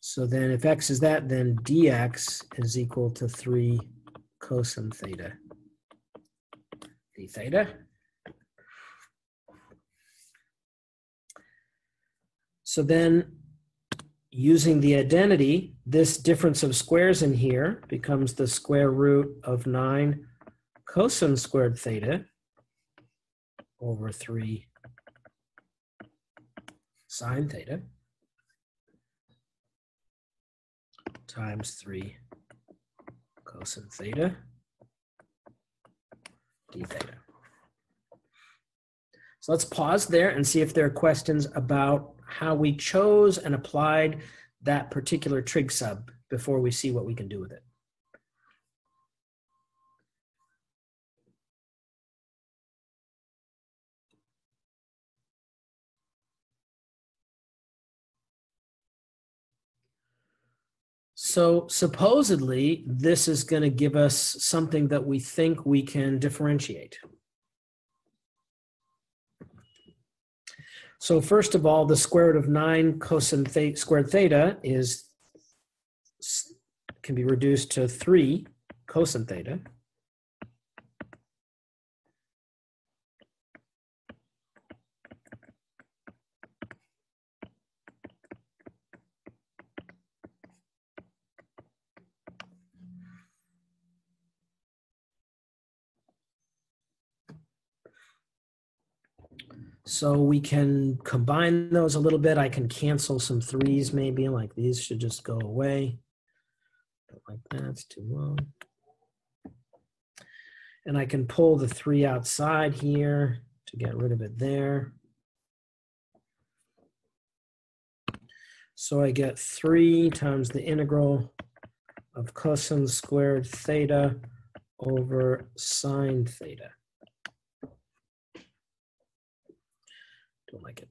So then if x is that, then dx is equal to 3 cosine theta d theta. So then using the identity, this difference of squares in here becomes the square root of 9 cosine squared theta over 3 sine theta times 3 cosine theta d theta. So let's pause there and see if there are questions about how we chose and applied that particular trig sub before we see what we can do with it. So supposedly, this is going to give us something that we think we can differentiate. So first of all, the square root of 9 cosine theta, squared theta is can be reduced to 3 cosine theta. So we can combine those a little bit. I can cancel some threes maybe, like these should just go away. Like that's too long. And I can pull the three outside here to get rid of it there. So I get three times the integral of cosine squared theta over sine theta. Don't like it.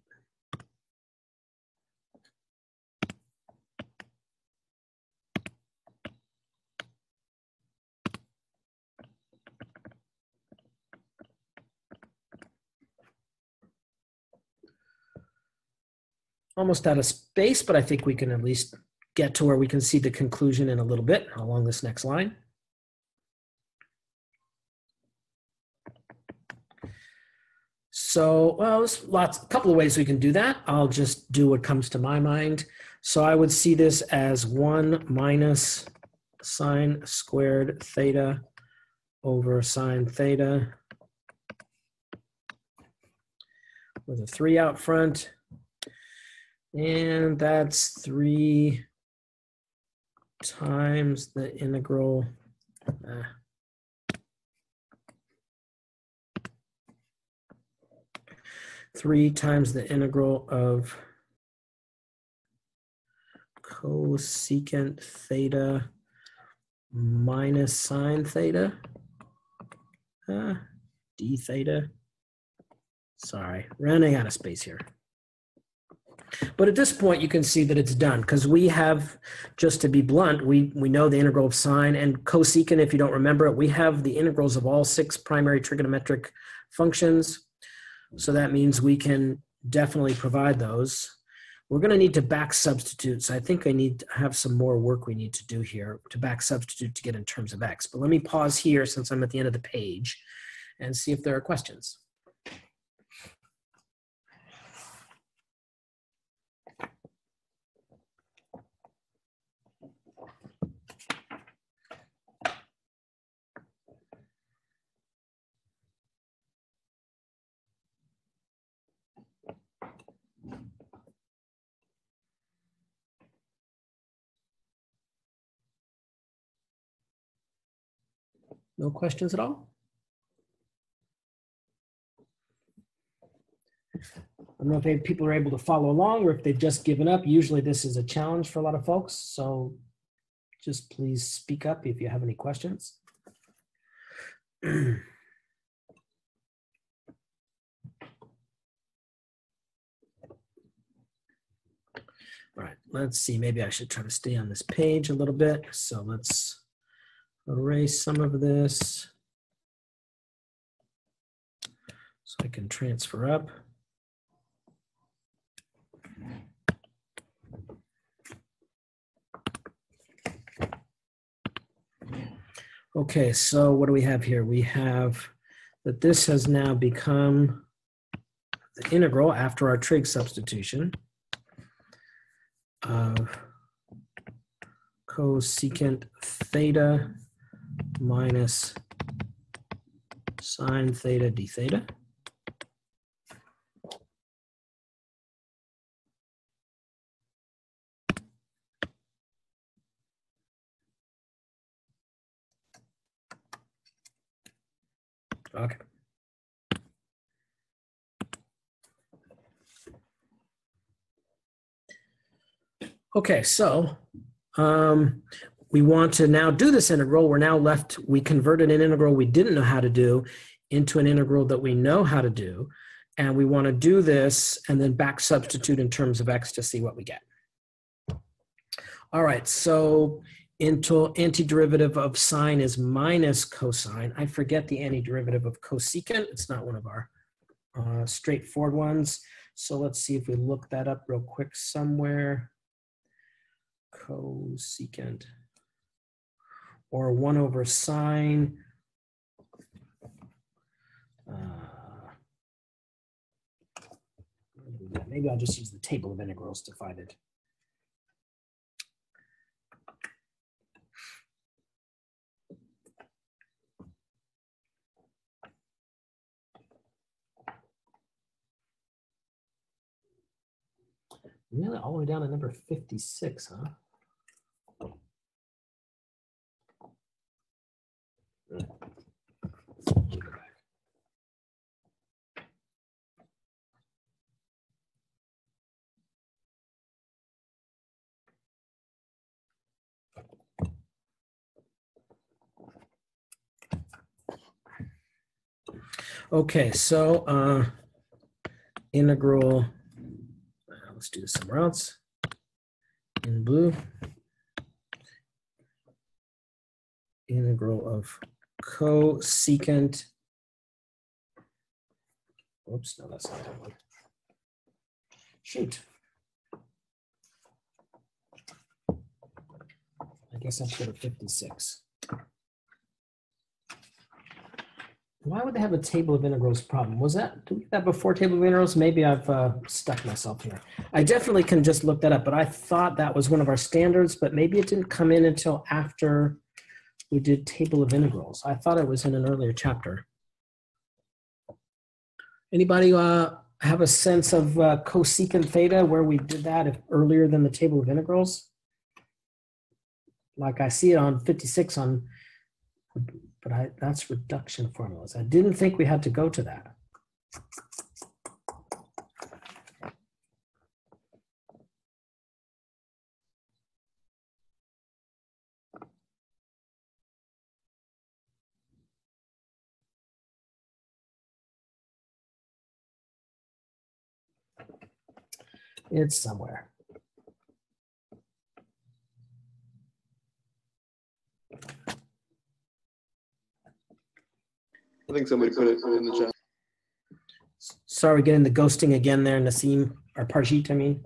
Almost out of space, but I think we can at least get to where we can see the conclusion in a little bit along this next line. So, well, there's lots, a couple of ways we can do that. I'll just do what comes to my mind. So I would see this as one minus sine squared theta over sine theta with a three out front. And that's three times the integral. Uh, 3 times the integral of cosecant theta minus sine theta, uh, d theta. Sorry, running out of space here. But at this point, you can see that it's done because we have, just to be blunt, we, we know the integral of sine and cosecant, if you don't remember it, we have the integrals of all six primary trigonometric functions. So that means we can definitely provide those. We're going to need to back substitute. So I think I need to have some more work we need to do here to back substitute to get in terms of x. But let me pause here since I'm at the end of the page and see if there are questions. No questions at all? I don't know if people are able to follow along or if they've just given up. Usually this is a challenge for a lot of folks. So just please speak up if you have any questions. All right, let's see. Maybe I should try to stay on this page a little bit. So let's erase some of this so I can transfer up. Okay, so what do we have here? We have that this has now become the integral after our trig substitution of cosecant theta minus sine theta d theta. Okay. Okay, so um, we want to now do this integral. We're now left, we converted an integral we didn't know how to do into an integral that we know how to do. And we want to do this and then back substitute in terms of x to see what we get. All right, so into antiderivative of sine is minus cosine. I forget the antiderivative of cosecant. It's not one of our uh, straightforward ones. So let's see if we look that up real quick somewhere. Cosecant or 1 over sine. Uh, maybe I'll just use the table of integrals to find it. Really, all the way down to number 56, huh? Okay, so uh, integral, uh, let's do this somewhere else. In blue, integral of cosecant. Oops, no, that's not that one. Shoot. I guess I should have 56. Why would they have a table of integrals problem? Was that, did we get that before table of integrals? Maybe I've uh, stuck myself here. I definitely can just look that up, but I thought that was one of our standards, but maybe it didn't come in until after we did table of integrals. I thought it was in an earlier chapter. Anybody uh, have a sense of uh, cosecant theta where we did that if, earlier than the table of integrals? Like I see it on 56 on but I, that's reduction formulas. I didn't think we had to go to that. It's somewhere. I think somebody put it in the chat. Sorry, getting the ghosting again there, Nassim, or Parjit, I mean.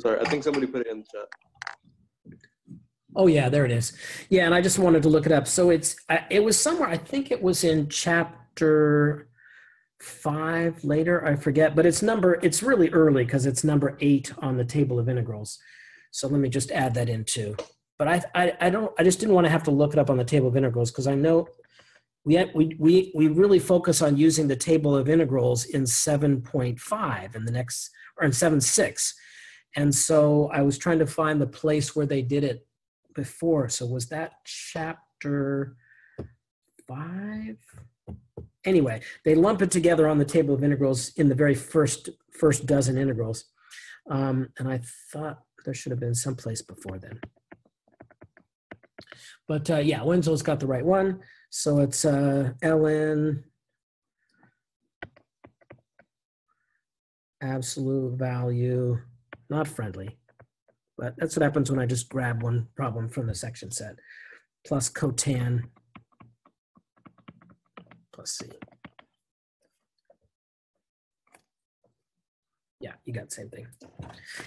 Sorry, I think somebody put it in the chat. Oh yeah, there it is. Yeah, and I just wanted to look it up. So it's it was somewhere. I think it was in chapter five later. I forget, but it's number. It's really early because it's number eight on the table of integrals. So let me just add that in too. But I I, I don't. I just didn't want to have to look it up on the table of integrals because I know we we we we really focus on using the table of integrals in seven point five in the next or in seven six. And so I was trying to find the place where they did it before. So was that chapter five? Anyway, they lump it together on the table of integrals in the very first first dozen integrals. Um, and I thought there should have been someplace before then. But uh, yeah, Winslow's got the right one. So it's uh, ln absolute value, not friendly. But that's what happens when I just grab one problem from the section set. Plus cotan plus C. Yeah, you got the same thing.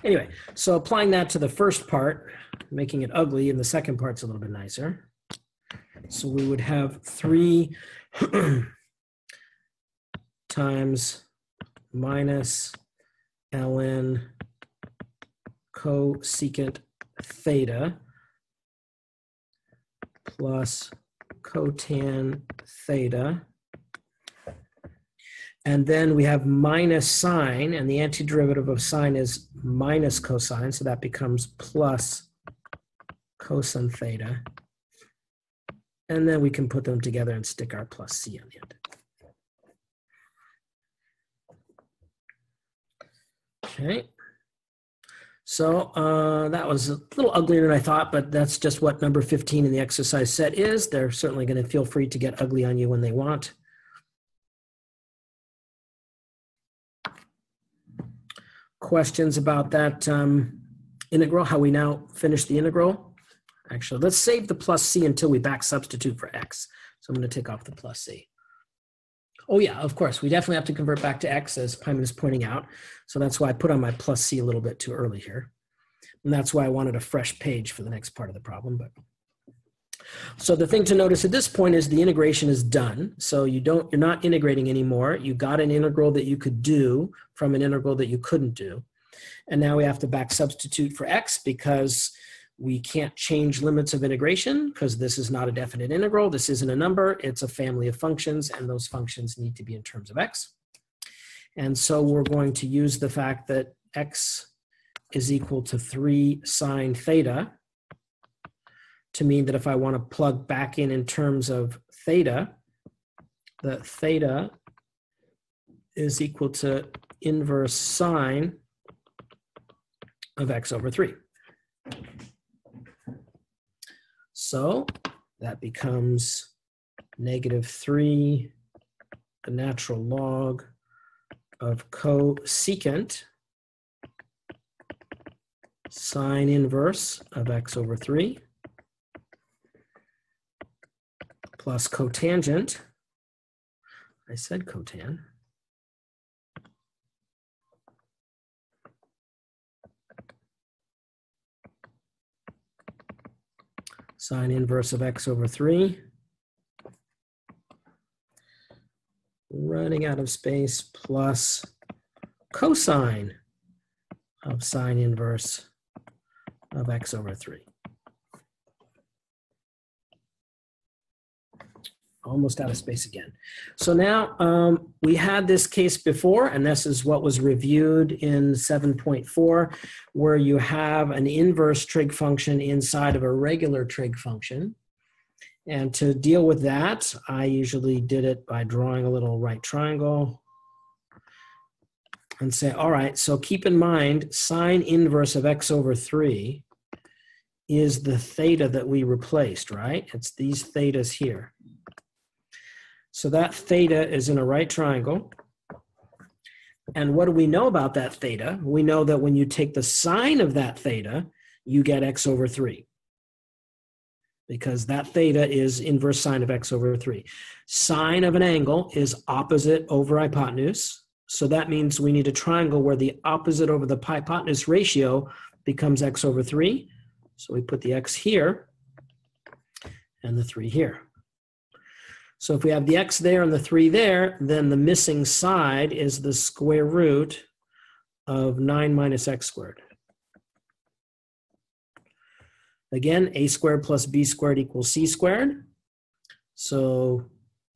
Anyway, so applying that to the first part, making it ugly, and the second part's a little bit nicer. So we would have three times minus ln cosecant theta plus cotan theta. And then we have minus sine, and the antiderivative of sine is minus cosine, so that becomes plus cosine theta. And then we can put them together and stick our plus c on the end. Okay. So uh, that was a little uglier than I thought, but that's just what number 15 in the exercise set is. They're certainly going to feel free to get ugly on you when they want. questions about that um, integral, how we now finish the integral? Actually, let's save the plus c until we back substitute for x. So I'm going to take off the plus c. Oh yeah, of course, we definitely have to convert back to x as Pyman is pointing out. So that's why I put on my plus c a little bit too early here. And that's why I wanted a fresh page for the next part of the problem. But so the thing to notice at this point is the integration is done. So you don't, you're not integrating anymore. You got an integral that you could do from an integral that you couldn't do. And now we have to back substitute for x because we can't change limits of integration because this is not a definite integral. This isn't a number. It's a family of functions and those functions need to be in terms of x. And so we're going to use the fact that x is equal to 3 sine theta to mean that if I want to plug back in in terms of theta, that theta is equal to inverse sine of x over 3. So that becomes negative 3, the natural log of cosecant sine inverse of x over 3 plus cotangent. I said cotan. Sine inverse of x over 3. Running out of space plus cosine of sine inverse of x over 3. Almost out of space again. So now um, we had this case before, and this is what was reviewed in 7.4, where you have an inverse trig function inside of a regular trig function. And to deal with that, I usually did it by drawing a little right triangle and say, all right, so keep in mind sine inverse of x over 3 is the theta that we replaced, right? It's these thetas here. So that theta is in a right triangle. And what do we know about that theta? We know that when you take the sine of that theta, you get x over 3. Because that theta is inverse sine of x over 3. Sine of an angle is opposite over hypotenuse. So that means we need a triangle where the opposite over the hypotenuse ratio becomes x over 3. So we put the x here and the 3 here. So if we have the x there and the 3 there, then the missing side is the square root of 9 minus x squared. Again, a squared plus b squared equals c squared. So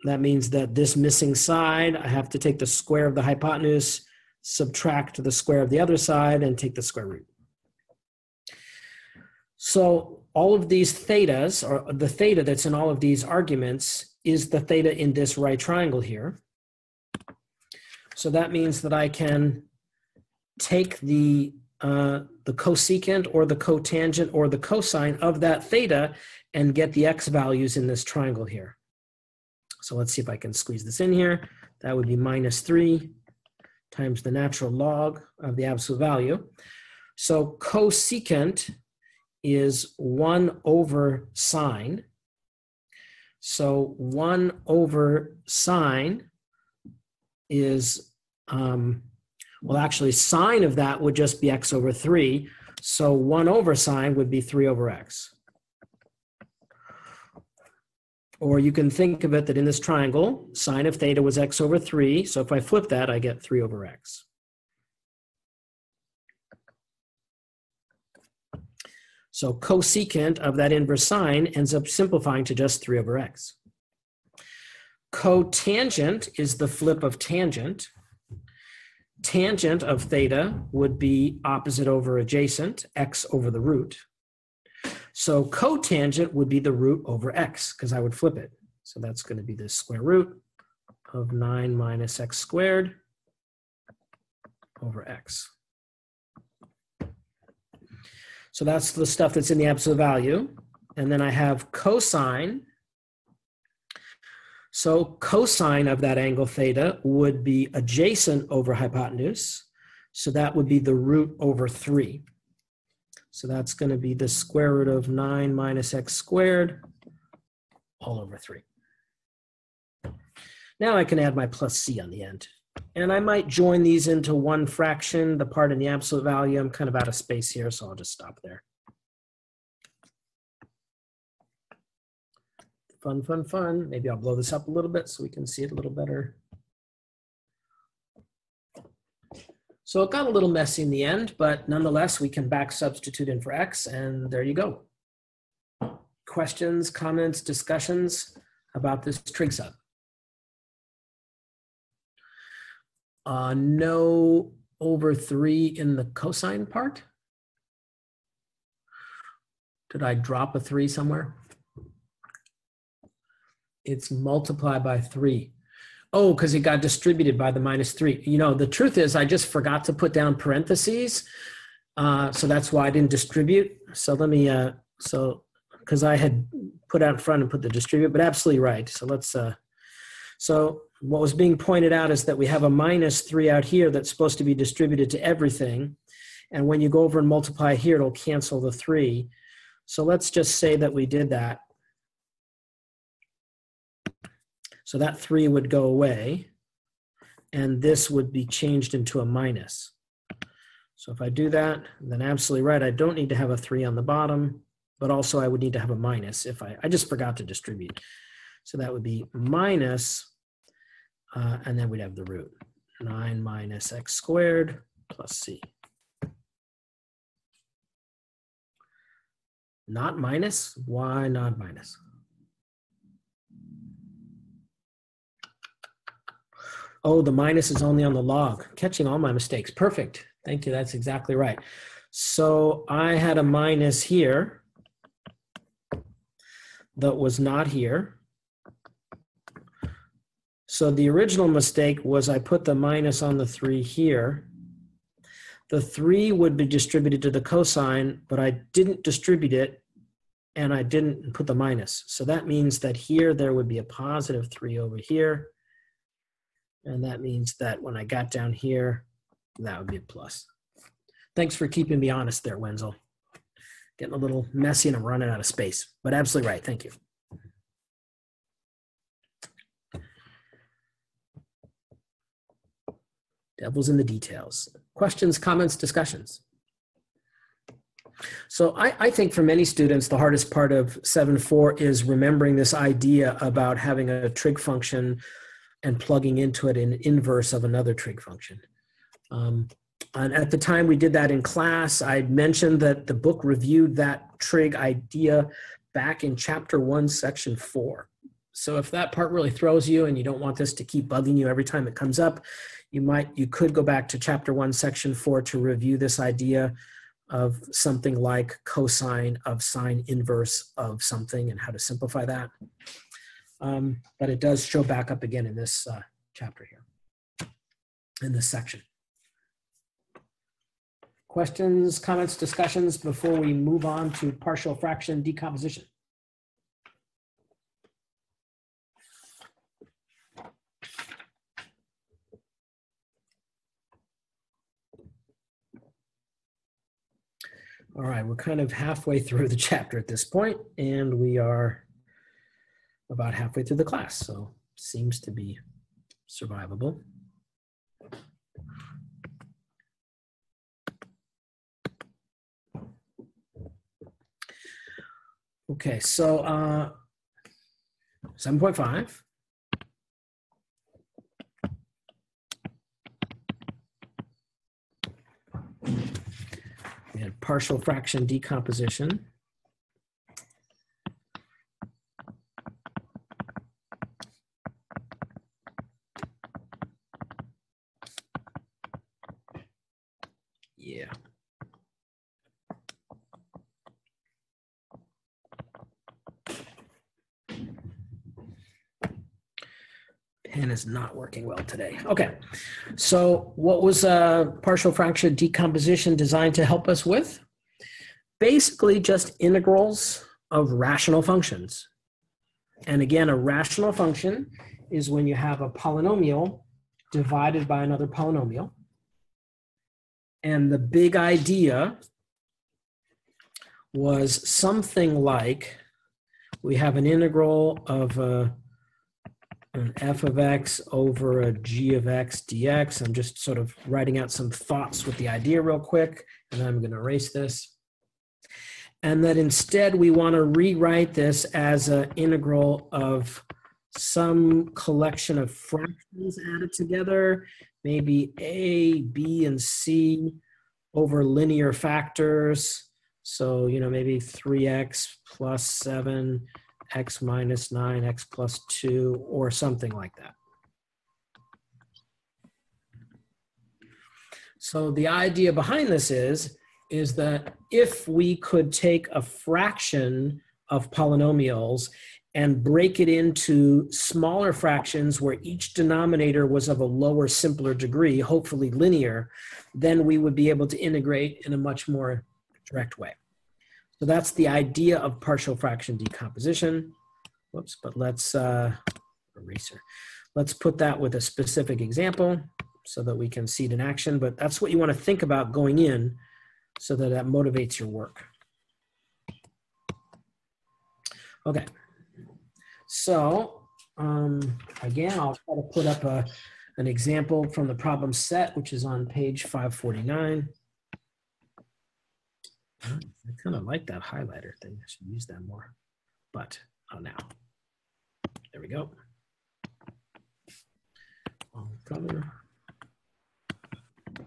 that means that this missing side, I have to take the square of the hypotenuse, subtract the square of the other side, and take the square root. So all of these thetas, or the theta that's in all of these arguments, is the theta in this right triangle here. So that means that I can take the, uh, the cosecant or the cotangent or the cosine of that theta and get the x values in this triangle here. So let's see if I can squeeze this in here. That would be minus 3 times the natural log of the absolute value. So cosecant is 1 over sine. So 1 over sine is, um, well, actually, sine of that would just be x over 3. So 1 over sine would be 3 over x. Or you can think of it that in this triangle, sine of theta was x over 3. So if I flip that, I get 3 over x. So cosecant of that inverse sine ends up simplifying to just 3 over x. Cotangent is the flip of tangent. Tangent of theta would be opposite over adjacent, x over the root. So cotangent would be the root over x, because I would flip it. So that's going to be the square root of 9 minus x squared over x. So that's the stuff that's in the absolute value. And then I have cosine. So cosine of that angle theta would be adjacent over hypotenuse. So that would be the root over 3. So that's going to be the square root of 9 minus x squared all over 3. Now I can add my plus c on the end. And I might join these into one fraction, the part in the absolute value. I'm kind of out of space here, so I'll just stop there. Fun, fun, fun. Maybe I'll blow this up a little bit so we can see it a little better. So it got a little messy in the end, but nonetheless, we can back substitute in for x, and there you go. Questions, comments, discussions about this trig sub? Uh, no over 3 in the cosine part? Did I drop a 3 somewhere? It's multiplied by 3. Oh, because it got distributed by the minus 3. You know, the truth is I just forgot to put down parentheses. Uh, so that's why I didn't distribute. So let me, uh, so, because I had put out front and put the distribute, but absolutely right. So let's, uh, so what was being pointed out is that we have a minus three out here that's supposed to be distributed to everything. And when you go over and multiply here, it'll cancel the three. So let's just say that we did that. So that three would go away and this would be changed into a minus. So if I do that, then absolutely right, I don't need to have a three on the bottom, but also I would need to have a minus if I, I just forgot to distribute. So that would be minus uh, and then we'd have the root. 9 minus x squared plus c. Not minus? Why not minus? Oh, the minus is only on the log. Catching all my mistakes. Perfect. Thank you. That's exactly right. So I had a minus here that was not here. So the original mistake was I put the minus on the 3 here. The 3 would be distributed to the cosine, but I didn't distribute it and I didn't put the minus. So that means that here there would be a positive 3 over here. And that means that when I got down here, that would be a plus. Thanks for keeping me honest there, Wenzel. Getting a little messy and I'm running out of space, but absolutely right. Thank you. Devil's in the details. Questions, comments, discussions? So I, I, think for many students, the hardest part of 7.4 is remembering this idea about having a trig function and plugging into it an inverse of another trig function. Um, and at the time we did that in class, I mentioned that the book reviewed that trig idea back in chapter one, section four. So if that part really throws you and you don't want this to keep bugging you every time it comes up, you might you could go back to chapter one section four to review this idea of something like cosine of sine inverse of something and how to simplify that. Um, but it does show back up again in this uh, chapter here in this section. Questions comments discussions before we move on to partial fraction decomposition All right, we're kind of halfway through the chapter at this point, and we are about halfway through the class, so seems to be survivable. Okay, so uh, 7.5. Had partial fraction decomposition. Yeah. pen is not working well today. Okay, so what was uh, partial fraction decomposition designed to help us with? Basically just integrals of rational functions. And again, a rational function is when you have a polynomial divided by another polynomial. And the big idea was something like we have an integral of a, an f of x over a g of x dx. I'm just sort of writing out some thoughts with the idea real quick, and I'm going to erase this. And that instead we want to rewrite this as an integral of some collection of fractions added together, maybe a, b, and c over linear factors. So, you know, maybe 3x plus 7, x minus 9, x plus 2, or something like that. So the idea behind this is, is that if we could take a fraction of polynomials and break it into smaller fractions where each denominator was of a lower, simpler degree, hopefully linear, then we would be able to integrate in a much more direct way. So that's the idea of partial fraction decomposition. Whoops, but let's, uh, eraser. Let's put that with a specific example so that we can see it in action. But that's what you want to think about going in so that that motivates your work. Okay. So um, again, I'll try to put up a, an example from the problem set, which is on page 549. I kind of like that highlighter thing. I should use that more, but oh now. There we go. Color.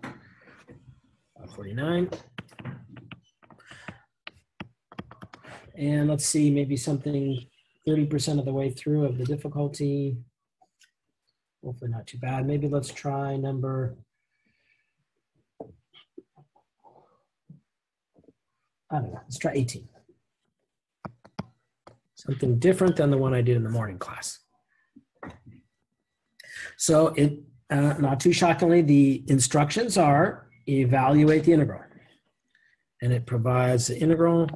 Uh, 549. And let's see, maybe something 30% of the way through of the difficulty. Hopefully not too bad. Maybe let's try number, I don't know, let's try 18. Something different than the one I did in the morning class. So it, uh, not too shockingly, the instructions are evaluate the integral. And it provides the integral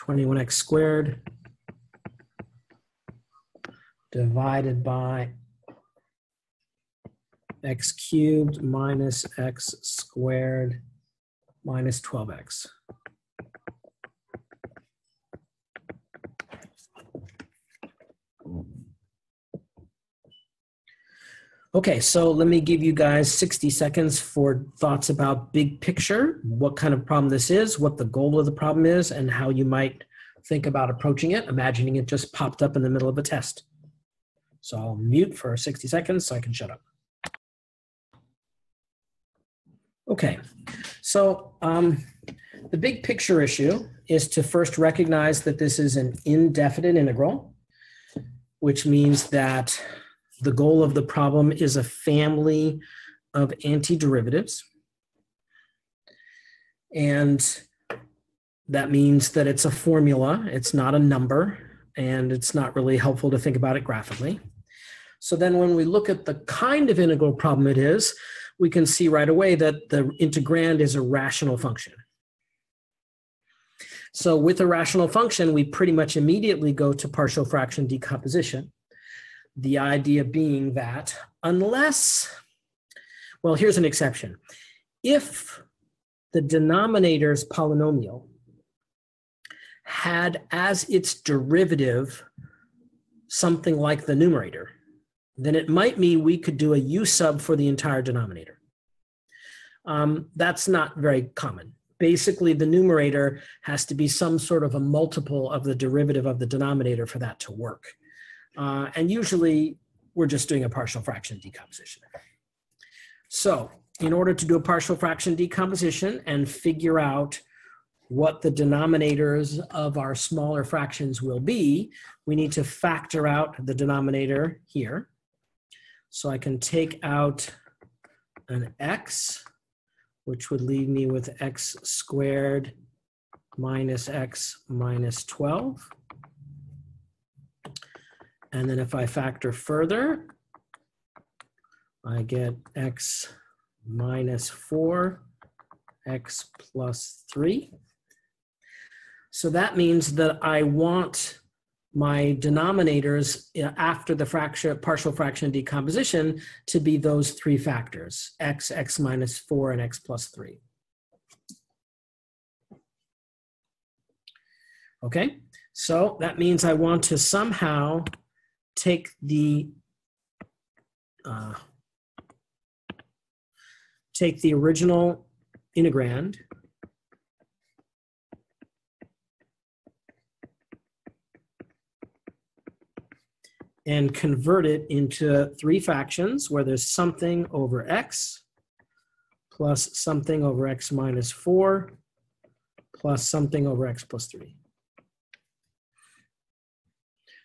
21x squared divided by x cubed minus x squared minus 12x. Okay, so let me give you guys 60 seconds for thoughts about big picture, what kind of problem this is, what the goal of the problem is, and how you might think about approaching it, imagining it just popped up in the middle of a test. So I'll mute for 60 seconds so I can shut up. Okay, so um, the big picture issue is to first recognize that this is an indefinite integral, which means that the goal of the problem is a family of antiderivatives. And that means that it's a formula, it's not a number, and it's not really helpful to think about it graphically. So then when we look at the kind of integral problem it is, we can see right away that the integrand is a rational function. So with a rational function, we pretty much immediately go to partial fraction decomposition. The idea being that unless, well, here's an exception. If the denominator's polynomial had as its derivative something like the numerator, then it might mean we could do a u sub for the entire denominator. Um, that's not very common. Basically, the numerator has to be some sort of a multiple of the derivative of the denominator for that to work. Uh, and usually we're just doing a partial fraction decomposition. So in order to do a partial fraction decomposition and figure out what the denominators of our smaller fractions will be, we need to factor out the denominator here. So I can take out an x, which would leave me with x squared minus x minus 12. And then if I factor further, I get x minus 4, x plus 3. So that means that I want my denominators uh, after the partial fraction decomposition to be those three factors, x, x minus 4, and x plus 3. Okay, so that means I want to somehow take the uh, take the original integrand and convert it into three fractions where there's something over x plus something over x minus 4 plus something over x plus 3.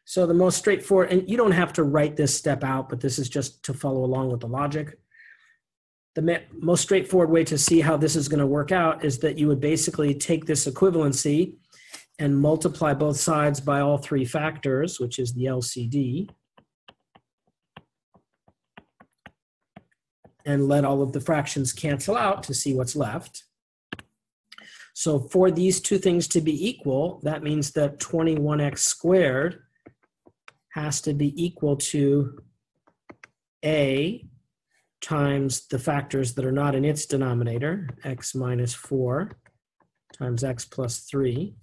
So the most straightforward, and you don't have to write this step out, but this is just to follow along with the logic. The most straightforward way to see how this is going to work out is that you would basically take this equivalency and multiply both sides by all three factors, which is the LCD, and let all of the fractions cancel out to see what's left. So for these two things to be equal, that means that 21x squared has to be equal to a times the factors that are not in its denominator, x minus 4 times x plus 3,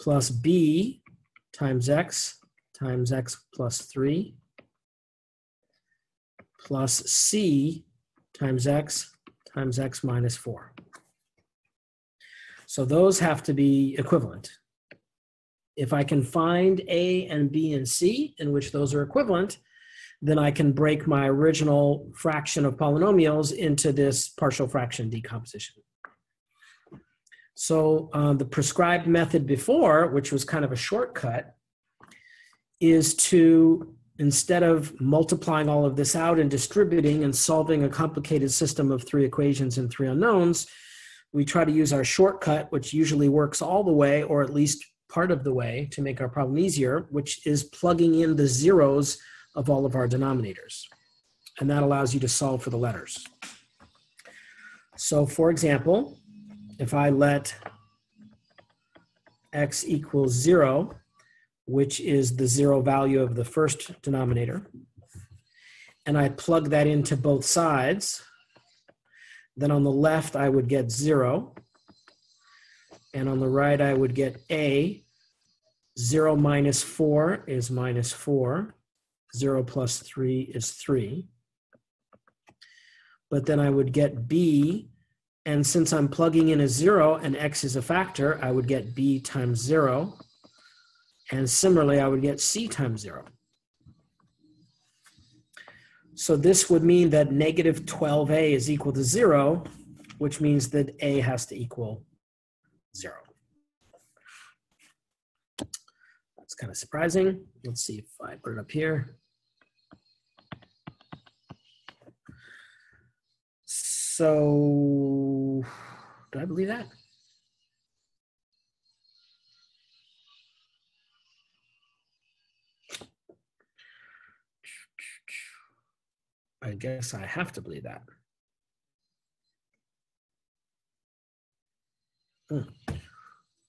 plus b times x times x plus 3 plus c times x times x minus 4. So those have to be equivalent. If I can find a and b and c in which those are equivalent, then I can break my original fraction of polynomials into this partial fraction decomposition. So uh, the prescribed method before, which was kind of a shortcut, is to, instead of multiplying all of this out and distributing and solving a complicated system of three equations and three unknowns, we try to use our shortcut, which usually works all the way, or at least part of the way to make our problem easier, which is plugging in the zeros of all of our denominators. And that allows you to solve for the letters. So for example, if I let x equals zero, which is the zero value of the first denominator, and I plug that into both sides, then on the left I would get zero, and on the right I would get a. Zero minus four is minus four. Zero plus three is three. But then I would get b and since I'm plugging in a zero and x is a factor, I would get b times zero. And similarly, I would get c times zero. So this would mean that negative 12a is equal to zero, which means that a has to equal zero. That's kind of surprising. Let's see if I put it up here. So, do I believe that? I guess I have to believe that. Hmm.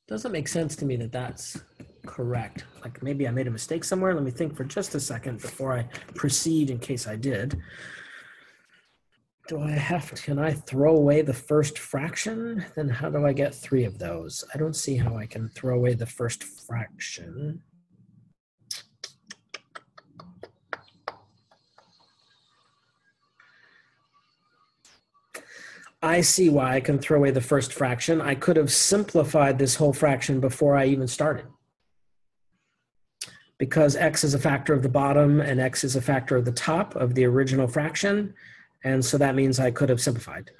Doesn't make sense to me that that's correct. Like maybe I made a mistake somewhere. Let me think for just a second before I proceed in case I did do I have, can I throw away the first fraction? Then how do I get three of those? I don't see how I can throw away the first fraction. I see why I can throw away the first fraction. I could have simplified this whole fraction before I even started. Because x is a factor of the bottom and x is a factor of the top of the original fraction, and so that means I could have simplified.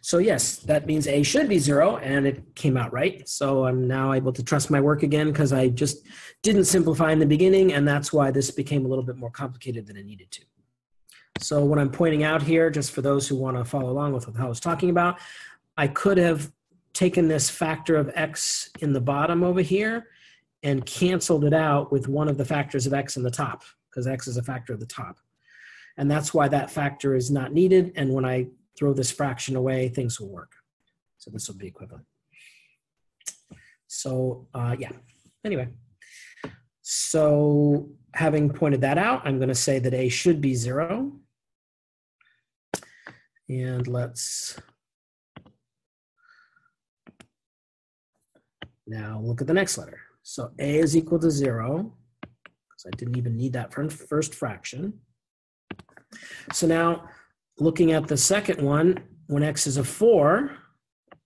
So yes, that means A should be zero and it came out right. So I'm now able to trust my work again because I just didn't simplify in the beginning and that's why this became a little bit more complicated than it needed to. So what I'm pointing out here, just for those who want to follow along with what I was talking about, I could have taken this factor of X in the bottom over here and canceled it out with one of the factors of X in the top because X is a factor of the top. And that's why that factor is not needed. And when I throw this fraction away, things will work. So this will be equivalent. So uh, yeah, anyway. So having pointed that out, I'm going to say that A should be zero. And let's now look at the next letter. So A is equal to zero, because I didn't even need that for first fraction. So now looking at the second one, when X is a four,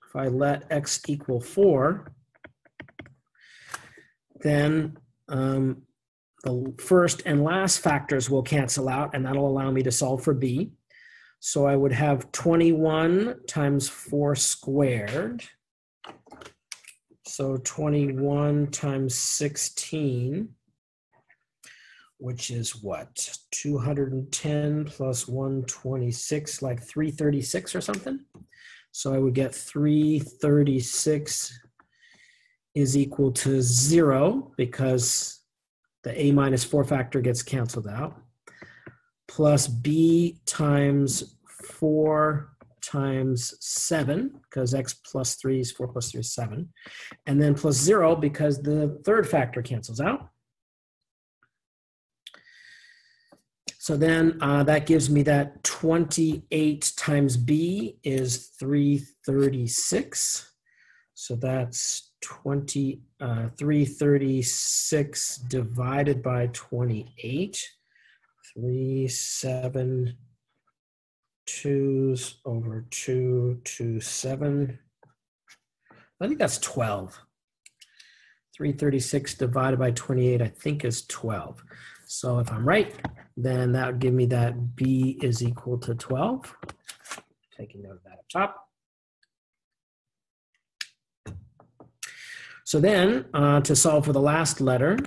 if I let X equal four, then um, the first and last factors will cancel out, and that'll allow me to solve for b. So I would have 21 times 4 squared. So 21 times 16, which is what? 210 plus 126, like 336 or something? So I would get 336 is equal to 0 because the a minus 4 factor gets canceled out, plus b times 4 times 7, because x plus 3 is 4 plus 3 is 7, and then plus 0 because the third factor cancels out. So then uh, that gives me that 28 times b is 336. So that's 20, uh, 336 divided by 28. 3, 7, 2s over 2, 2, 7. I think that's 12. 336 divided by 28, I think is 12. So if I'm right, then that would give me that b is equal to 12. Taking note of that up top. So then, uh, to solve for the last letter,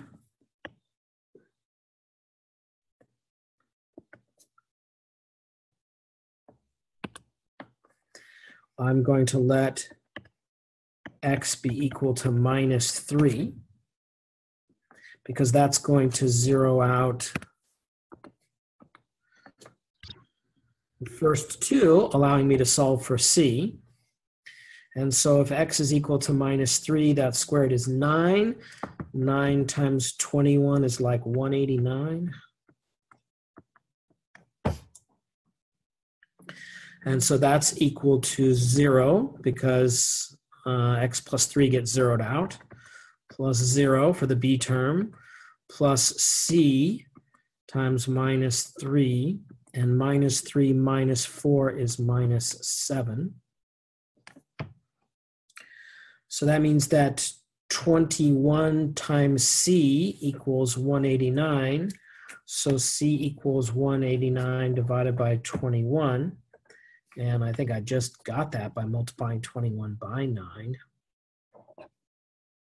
I'm going to let x be equal to minus 3 because that's going to zero out the first two, allowing me to solve for c. And so if x is equal to minus 3, that squared is 9. 9 times 21 is like 189. And so that's equal to 0 because uh, x plus 3 gets zeroed out, plus 0 for the b term, plus c times minus 3, and minus 3 minus 4 is minus 7. So that means that 21 times C equals 189. So C equals 189 divided by 21. And I think I just got that by multiplying 21 by 9.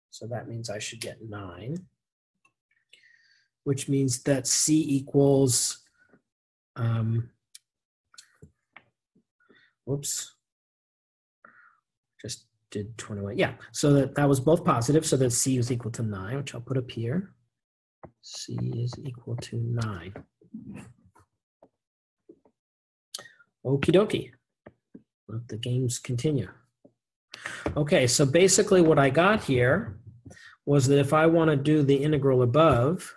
So that means I should get 9, which means that C equals, um, whoops, just did 21. Yeah, so that, that was both positive, so that C is equal to 9, which I'll put up here. C is equal to 9. Okie dokie. Let the games continue. Okay, so basically what I got here was that if I want to do the integral above,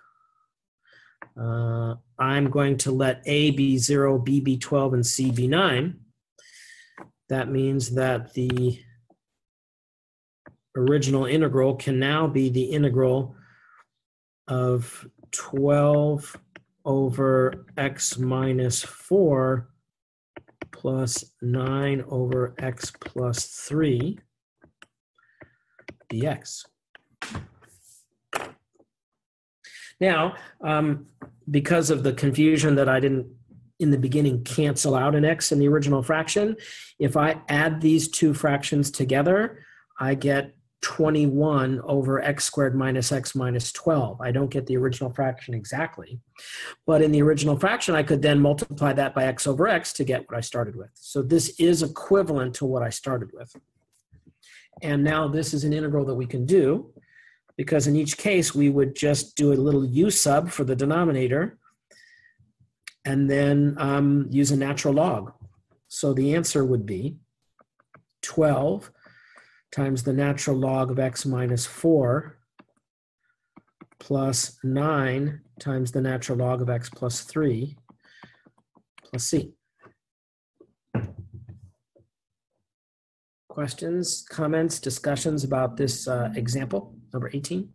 uh, I'm going to let A be 0, B be 12, and C be 9. That means that the original integral can now be the integral of 12 over x minus 4 plus 9 over x plus 3 dx. Now, um, because of the confusion that I didn't in the beginning cancel out an x in the original fraction, if I add these two fractions together, I get 21 over x squared minus x minus 12. I don't get the original fraction exactly. But in the original fraction, I could then multiply that by x over x to get what I started with. So this is equivalent to what I started with. And now this is an integral that we can do because in each case, we would just do a little u sub for the denominator and then um, use a natural log. So the answer would be 12 times the natural log of x minus 4 plus 9 times the natural log of x plus 3 plus c. Questions, comments, discussions about this uh, example, number 18?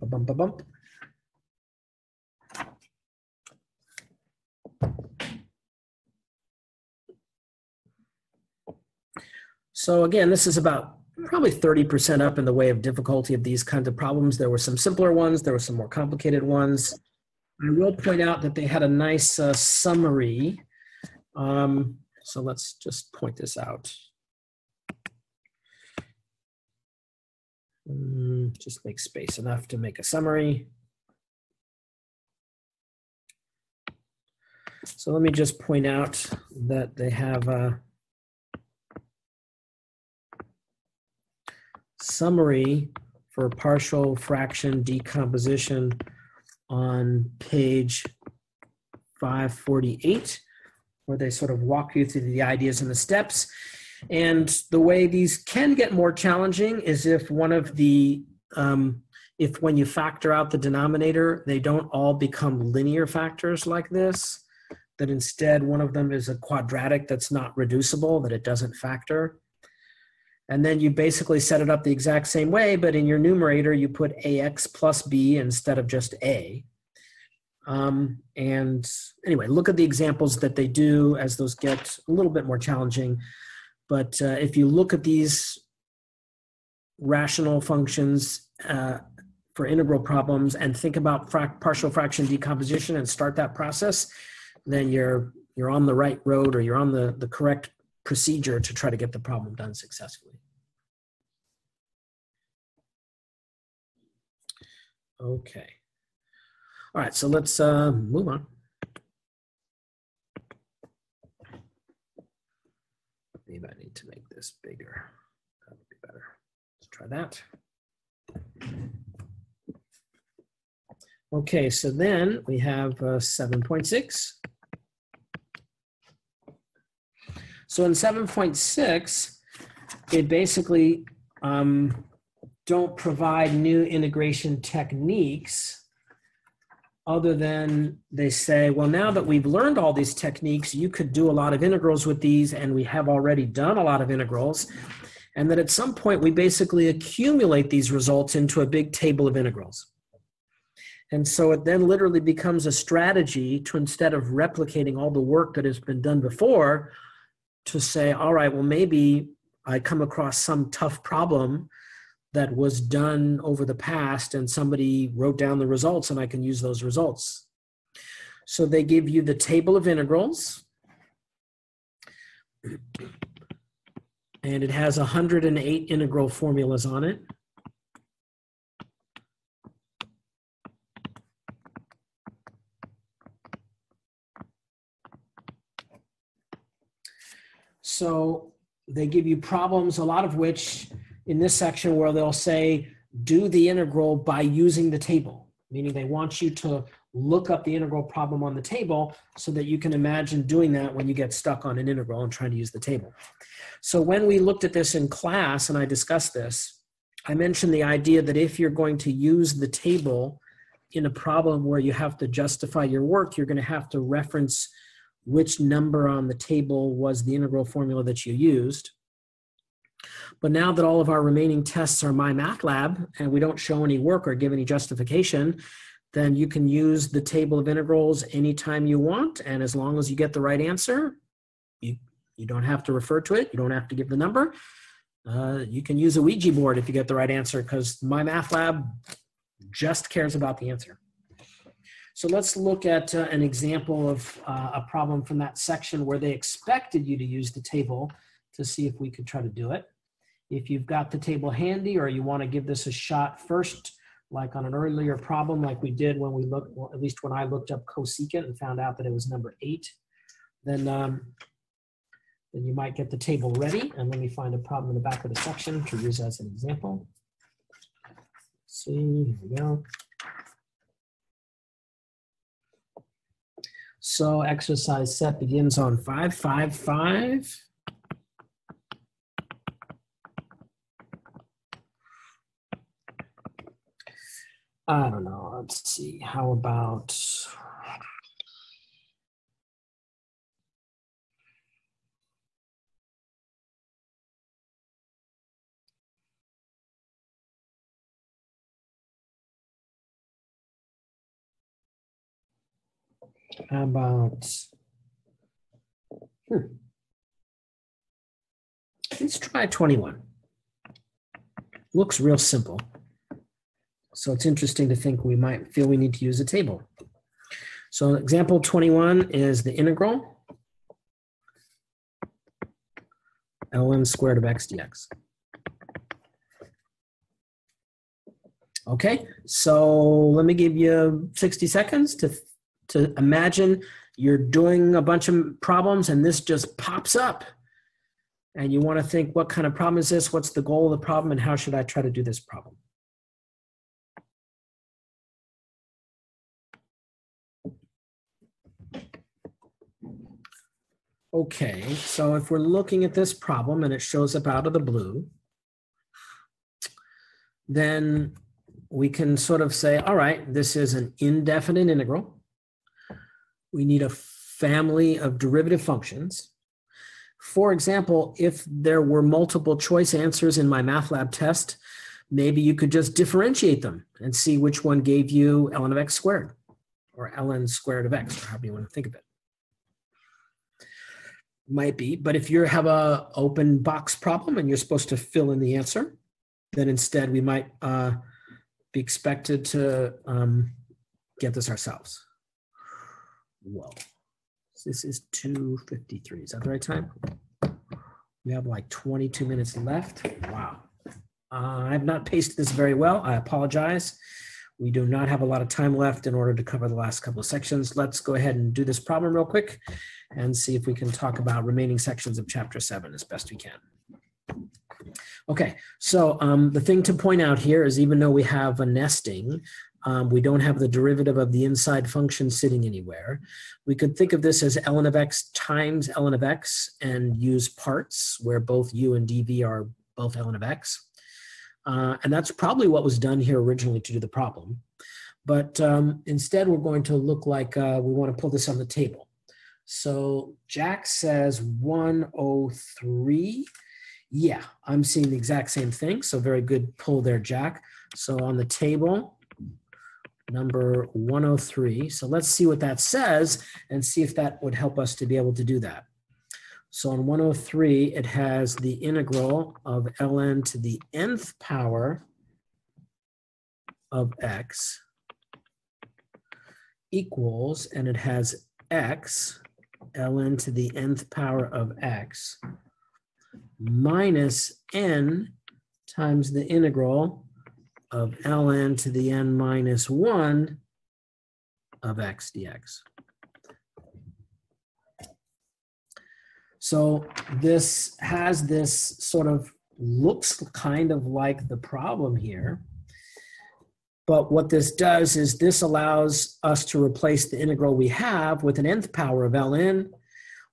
Bump, bump, bump. So again, this is about probably 30% up in the way of difficulty of these kinds of problems. There were some simpler ones, there were some more complicated ones. I will point out that they had a nice uh, summary. Um, so let's just point this out. Mm, just make space enough to make a summary. So let me just point out that they have a summary for partial fraction decomposition on page 548, where they sort of walk you through the ideas and the steps. And the way these can get more challenging is if one of the, um, if when you factor out the denominator, they don't all become linear factors like this, that instead one of them is a quadratic that's not reducible, that it doesn't factor. And then you basically set it up the exact same way, but in your numerator, you put ax plus b instead of just a. Um, and anyway, look at the examples that they do as those get a little bit more challenging. But uh, if you look at these rational functions uh, for integral problems and think about frac partial fraction decomposition and start that process, then you're you're on the right road or you're on the, the correct procedure to try to get the problem done successfully. Okay. All right, so let's uh, move on. Maybe I need to make this bigger. That would be better. Let's try that. Okay, so then we have uh, 7.6. So in 7.6, it basically um, don't provide new integration techniques other than they say, well, now that we've learned all these techniques, you could do a lot of integrals with these, and we have already done a lot of integrals. And that at some point, we basically accumulate these results into a big table of integrals. And so it then literally becomes a strategy to instead of replicating all the work that has been done before, to say, all right, well, maybe I come across some tough problem that was done over the past and somebody wrote down the results and I can use those results. So they give you the table of integrals and it has 108 integral formulas on it. So they give you problems, a lot of which in this section where they'll say, do the integral by using the table, meaning they want you to look up the integral problem on the table so that you can imagine doing that when you get stuck on an integral and trying to use the table. So when we looked at this in class and I discussed this, I mentioned the idea that if you're going to use the table in a problem where you have to justify your work, you're going to have to reference which number on the table was the integral formula that you used. But now that all of our remaining tests are MyMathLab and we don't show any work or give any justification, then you can use the table of integrals anytime you want. And as long as you get the right answer, you, you don't have to refer to it. You don't have to give the number. Uh, you can use a Ouija board if you get the right answer because MyMathLab just cares about the answer. So let's look at uh, an example of uh, a problem from that section where they expected you to use the table to see if we could try to do it. If you've got the table handy or you want to give this a shot first, like on an earlier problem, like we did when we looked, well, at least when I looked up cosecant and found out that it was number eight, then um, then you might get the table ready. And let me find a problem in the back of the section to use as an example. See, here we go. So exercise set begins on five, five, five. I don't know. Let's see. How about How about hmm. let's try 21. Looks real simple. So it's interesting to think we might feel we need to use a table. So example 21 is the integral ln squared of x dx. Okay, so let me give you 60 seconds to to imagine you're doing a bunch of problems and this just pops up. And you want to think, what kind of problem is this? What's the goal of the problem? And how should I try to do this problem? Okay, so if we're looking at this problem and it shows up out of the blue, then we can sort of say, all right, this is an indefinite integral we need a family of derivative functions. For example, if there were multiple choice answers in MyMathLab test, maybe you could just differentiate them and see which one gave you ln of x squared or ln squared of x, or however you want to think of it. Might be, but if you have a open box problem and you're supposed to fill in the answer, then instead we might uh, be expected to um, get this ourselves. Whoa. This is 2.53. Is that the right time? We have like 22 minutes left. Wow. Uh, I have not paced this very well. I apologize. We do not have a lot of time left in order to cover the last couple of sections. Let's go ahead and do this problem real quick and see if we can talk about remaining sections of chapter seven as best we can. Okay, so um, the thing to point out here is even though we have a nesting, um, we don't have the derivative of the inside function sitting anywhere. We could think of this as ln of x times ln of x and use parts where both u and dv are both ln of x. Uh, and that's probably what was done here originally to do the problem. But um, instead, we're going to look like uh, we want to pull this on the table. So Jack says 103. Yeah, I'm seeing the exact same thing. So very good pull there, Jack. So on the table, number 103. So let's see what that says and see if that would help us to be able to do that. So on 103, it has the integral of ln to the nth power of x equals, and it has x, ln to the nth power of x, minus n times the integral of ln to the n minus 1 of x dx. So this has this sort of looks kind of like the problem here. But what this does is this allows us to replace the integral we have with an nth power of ln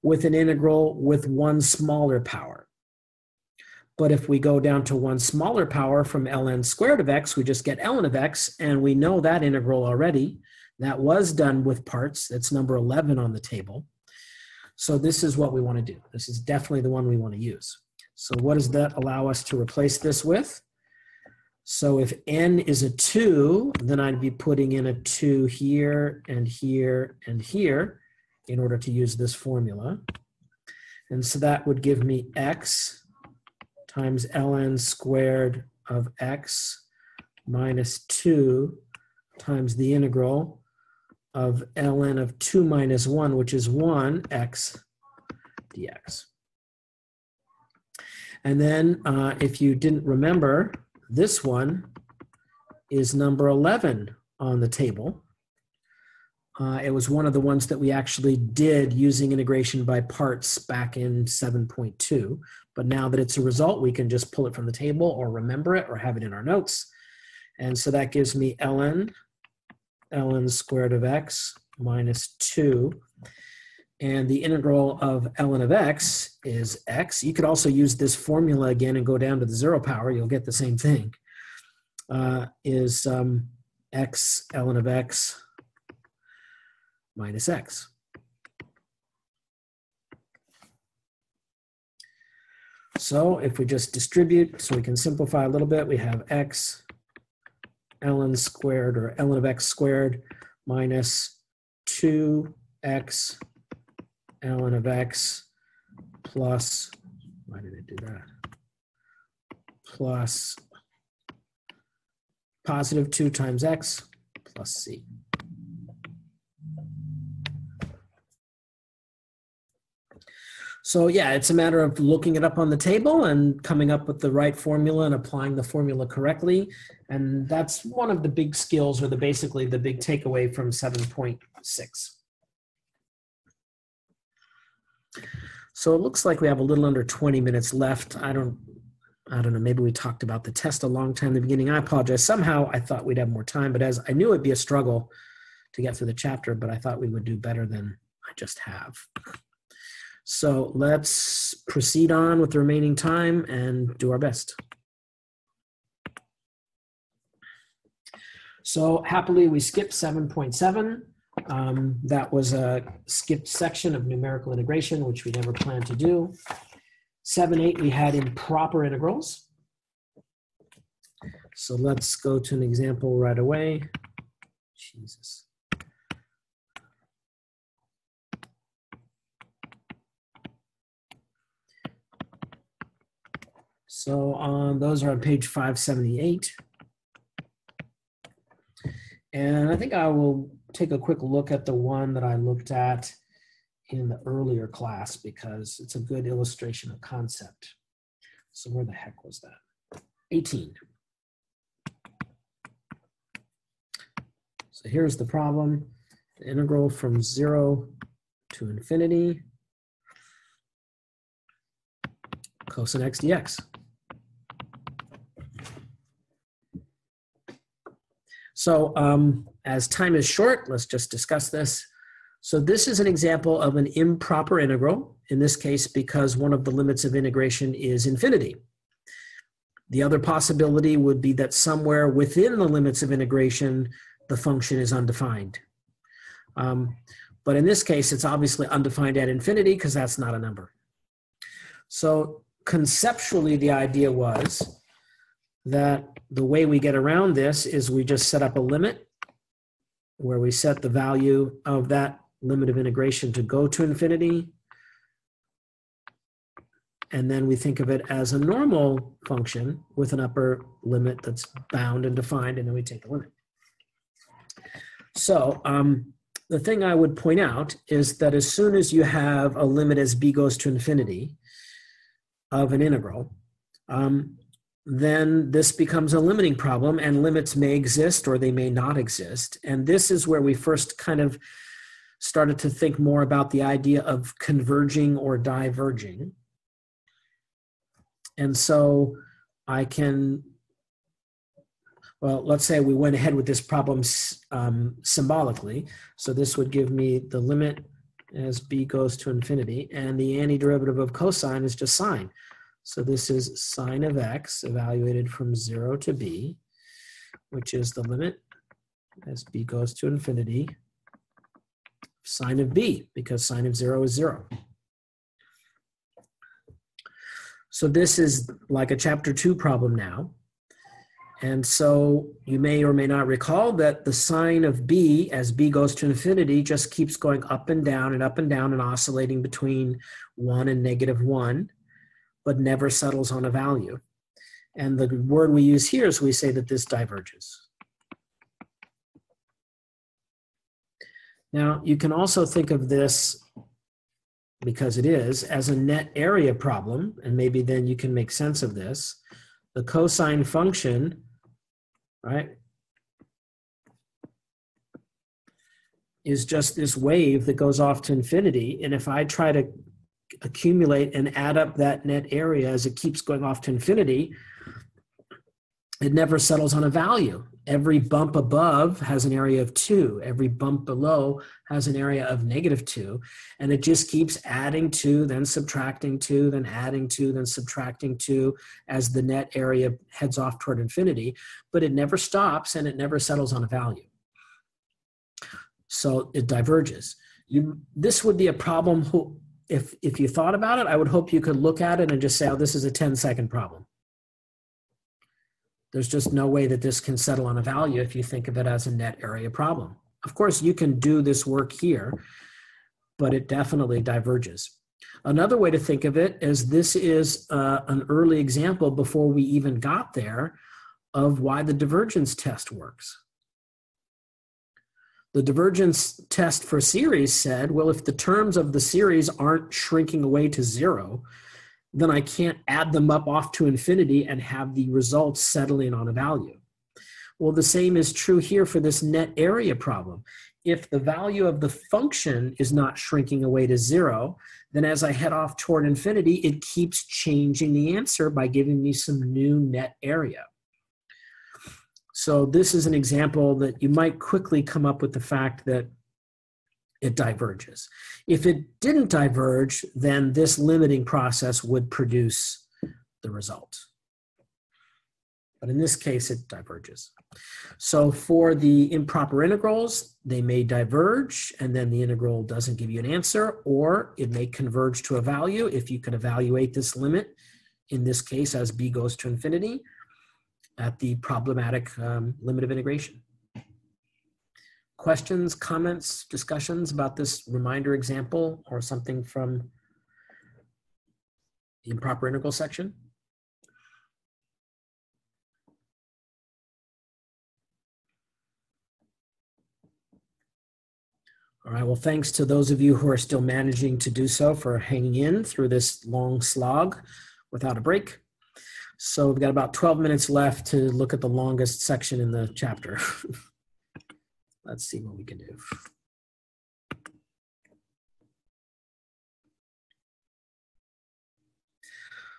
with an integral with one smaller power. But if we go down to one smaller power from ln squared of x, we just get ln of x, and we know that integral already. That was done with parts. That's number 11 on the table. So this is what we want to do. This is definitely the one we want to use. So what does that allow us to replace this with? So if n is a 2, then I'd be putting in a 2 here and here and here in order to use this formula. And so that would give me x times ln squared of x minus 2 times the integral of ln of 2 minus 1, which is 1 x dx. And then uh, if you didn't remember, this one is number 11 on the table. Uh, it was one of the ones that we actually did using integration by parts back in 7.2. But now that it's a result, we can just pull it from the table or remember it or have it in our notes. And so that gives me ln, ln squared of x minus 2. And the integral of ln of x is x. You could also use this formula again and go down to the zero power. You'll get the same thing. Uh, is um, x ln of x minus x. So if we just distribute, so we can simplify a little bit, we have x ln squared or ln of x squared minus 2x ln of x plus, why did it do that? Plus positive 2 times x plus c. So yeah, it's a matter of looking it up on the table and coming up with the right formula and applying the formula correctly. And that's one of the big skills or the basically the big takeaway from 7.6. So it looks like we have a little under 20 minutes left. I don't I don't know, maybe we talked about the test a long time in the beginning. I apologize. Somehow I thought we'd have more time, but as I knew it'd be a struggle to get through the chapter, but I thought we would do better than I just have. So let's proceed on with the remaining time and do our best. So happily we skipped 7.7. Um, that was a skipped section of numerical integration, which we never planned to do. 7, 8 we had improper integrals. So let's go to an example right away. Jesus. So um, those are on page 578. And I think I will take a quick look at the one that I looked at in the earlier class because it's a good illustration of concept. So where the heck was that? 18. So here's the problem. The integral from zero to infinity cosine x dx. So um, as time is short, let's just discuss this. So this is an example of an improper integral, in this case because one of the limits of integration is infinity. The other possibility would be that somewhere within the limits of integration, the function is undefined. Um, but in this case, it's obviously undefined at infinity because that's not a number. So conceptually, the idea was that the way we get around this is we just set up a limit where we set the value of that limit of integration to go to infinity. And then we think of it as a normal function with an upper limit that's bound and defined, and then we take the limit. So um, the thing I would point out is that as soon as you have a limit as b goes to infinity of an integral, um, then this becomes a limiting problem and limits may exist or they may not exist. And this is where we first kind of started to think more about the idea of converging or diverging. And so I can, well, let's say we went ahead with this problem um, symbolically. So this would give me the limit as b goes to infinity, and the antiderivative of cosine is just sine. So this is sine of x evaluated from 0 to b, which is the limit as b goes to infinity, sine of b, because sine of 0 is 0. So this is like a chapter 2 problem now. And so you may or may not recall that the sine of b as b goes to infinity just keeps going up and down and up and down and oscillating between 1 and negative 1 but never settles on a value. And the word we use here is we say that this diverges. Now, you can also think of this, because it is, as a net area problem, and maybe then you can make sense of this. The cosine function, right? is just this wave that goes off to infinity. And if I try to accumulate and add up that net area as it keeps going off to infinity, it never settles on a value. Every bump above has an area of two. Every bump below has an area of negative two. And it just keeps adding two, then subtracting two, then adding two, then subtracting two as the net area heads off toward infinity. But it never stops and it never settles on a value. So it diverges. You, this would be a problem if, if you thought about it, I would hope you could look at it and just say, oh, this is a 10 second problem there's just no way that this can settle on a value if you think of it as a net area problem. Of course, you can do this work here, but it definitely diverges. Another way to think of it is this is uh, an early example before we even got there of why the divergence test works. The divergence test for series said, well, if the terms of the series aren't shrinking away to zero, then I can't add them up off to infinity and have the results settling on a value. Well, the same is true here for this net area problem. If the value of the function is not shrinking away to zero, then as I head off toward infinity, it keeps changing the answer by giving me some new net area. So this is an example that you might quickly come up with the fact that it diverges. If it didn't diverge, then this limiting process would produce the result. But in this case, it diverges. So for the improper integrals, they may diverge and then the integral doesn't give you an answer, or it may converge to a value if you can evaluate this limit, in this case as b goes to infinity, at the problematic um, limit of integration questions, comments, discussions about this reminder example or something from the improper integral section? All right, well, thanks to those of you who are still managing to do so for hanging in through this long slog without a break. So we've got about 12 minutes left to look at the longest section in the chapter. Let's see what we can do.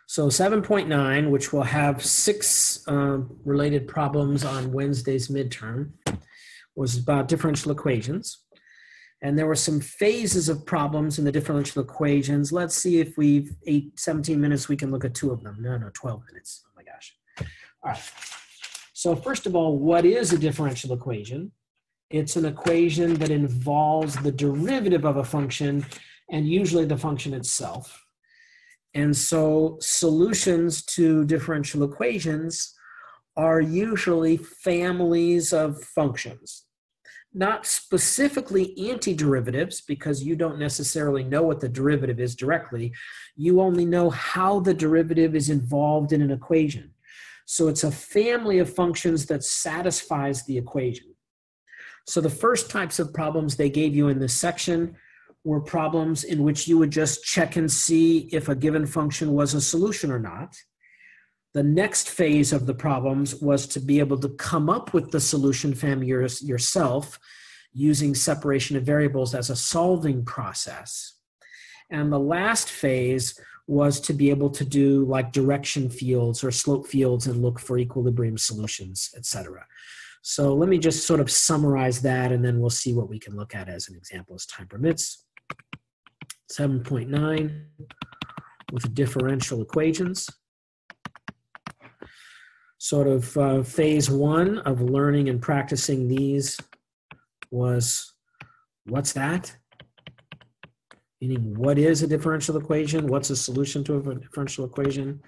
So 7.9, which will have six uh, related problems on Wednesday's midterm, was about differential equations. And there were some phases of problems in the differential equations. Let's see if we've eight, 17 minutes, we can look at two of them. No, no, 12 minutes. Oh my gosh. All right. So first of all, what is a differential equation? It's an equation that involves the derivative of a function and usually the function itself. And so solutions to differential equations are usually families of functions. Not specifically antiderivatives, because you don't necessarily know what the derivative is directly. You only know how the derivative is involved in an equation. So it's a family of functions that satisfies the equation. So the first types of problems they gave you in this section were problems in which you would just check and see if a given function was a solution or not. The next phase of the problems was to be able to come up with the solution family yourself using separation of variables as a solving process. And the last phase was to be able to do like direction fields or slope fields and look for equilibrium solutions, etc. So let me just sort of summarize that and then we'll see what we can look at as an example as time permits. 7.9 with differential equations. Sort of uh, phase one of learning and practicing these was what's that? Meaning, what is a differential equation? What's a solution to a differential equation?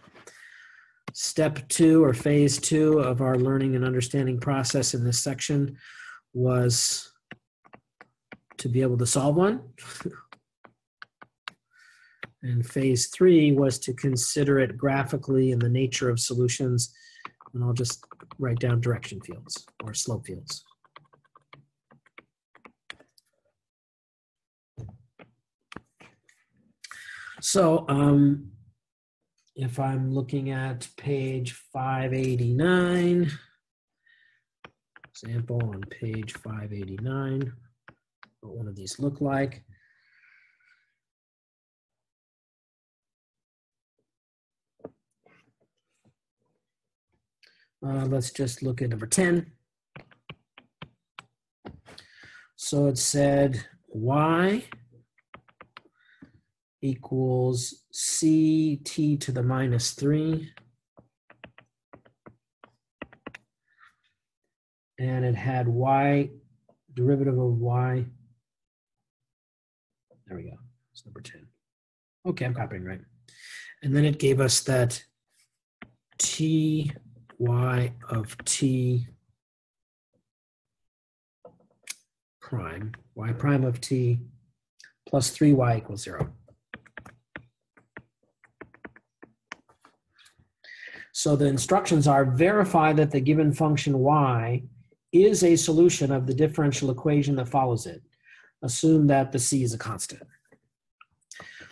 Step two or phase two of our learning and understanding process in this section was to be able to solve one. and phase three was to consider it graphically in the nature of solutions. And I'll just write down direction fields or slope fields. So um, if I'm looking at page 589, example on page 589, what one of these look like. Uh, let's just look at number 10. So it said y equals ct to the minus 3. And it had y, derivative of y. There we go. It's number 10. Okay, I'm copying right. And then it gave us that t y of t prime, y prime of t plus 3y equals 0. So the instructions are verify that the given function y is a solution of the differential equation that follows it. Assume that the c is a constant.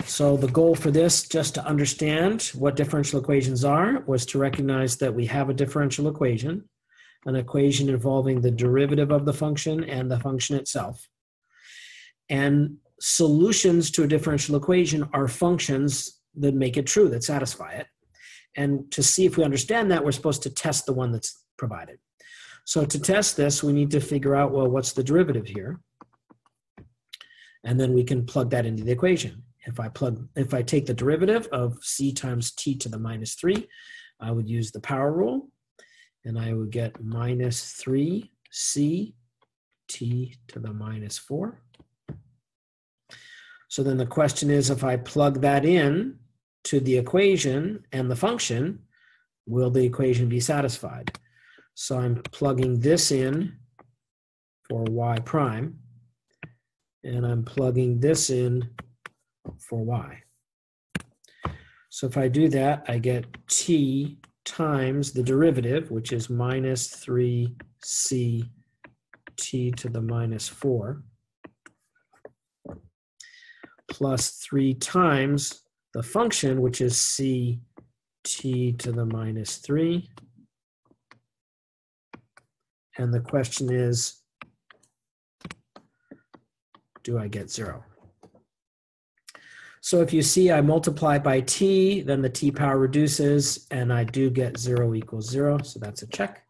So the goal for this, just to understand what differential equations are, was to recognize that we have a differential equation, an equation involving the derivative of the function and the function itself. And solutions to a differential equation are functions that make it true, that satisfy it. And to see if we understand that, we're supposed to test the one that's provided. So to test this, we need to figure out, well, what's the derivative here? And then we can plug that into the equation. If I plug, if I take the derivative of c times t to the minus 3, I would use the power rule, and I would get minus 3c t to the minus 4. So then the question is, if I plug that in to the equation and the function, will the equation be satisfied? So I'm plugging this in for y prime, and I'm plugging this in for y. So if I do that, I get t times the derivative, which is minus 3c t to the minus 4, plus 3 times the function, which is c t to the minus 3. And the question is, do I get 0? So if you see I multiply by t, then the t power reduces, and I do get 0 equals 0. So that's a check.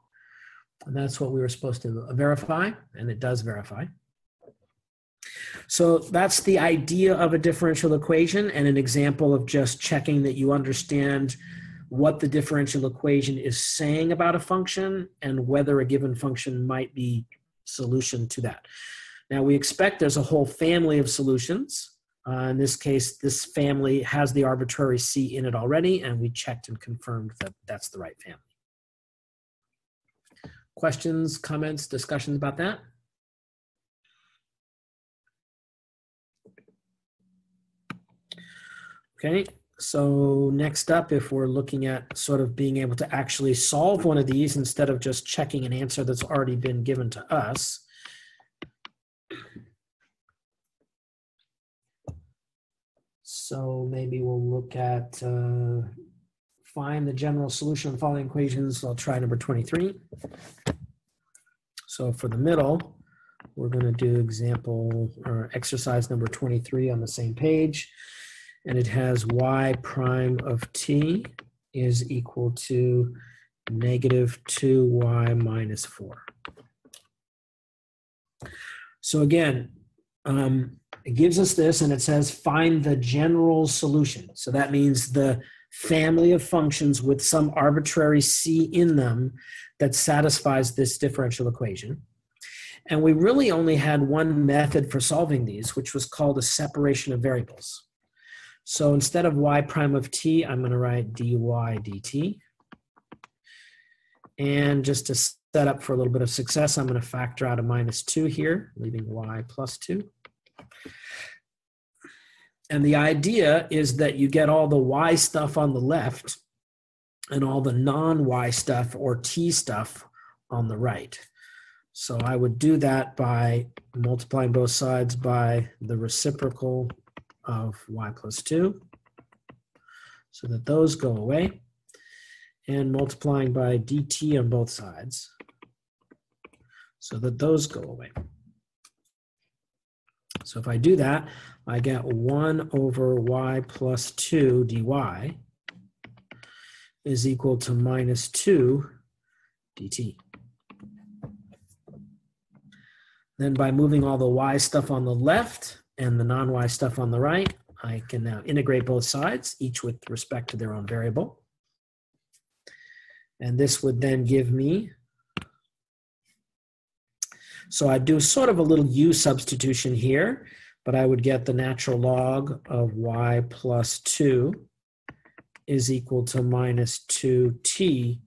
And that's what we were supposed to verify, and it does verify. So that's the idea of a differential equation and an example of just checking that you understand what the differential equation is saying about a function and whether a given function might be solution to that. Now we expect there's a whole family of solutions. Uh, in this case, this family has the arbitrary C in it already, and we checked and confirmed that that's the right family. Questions, comments, discussions about that? Okay, so next up, if we're looking at sort of being able to actually solve one of these instead of just checking an answer that's already been given to us, So maybe we'll look at uh, find the general solution of the following equations. I'll try number 23. So for the middle, we're going to do example or exercise number 23 on the same page. And it has y prime of t is equal to negative 2y minus 4. So again, um, it gives us this and it says find the general solution. So that means the family of functions with some arbitrary c in them that satisfies this differential equation. And we really only had one method for solving these, which was called a separation of variables. So instead of y prime of t, I'm going to write dy dt. And just to set up for a little bit of success, I'm going to factor out a minus 2 here, leaving y plus 2. And the idea is that you get all the y stuff on the left and all the non-y stuff or t stuff on the right. So I would do that by multiplying both sides by the reciprocal of y plus 2 so that those go away and multiplying by dt on both sides so that those go away. So if I do that, I get 1 over y plus 2 dy is equal to minus 2 dt. Then by moving all the y stuff on the left and the non-y stuff on the right, I can now integrate both sides, each with respect to their own variable. And this would then give me, so I do sort of a little u substitution here, but I would get the natural log of y plus 2 is equal to minus 2t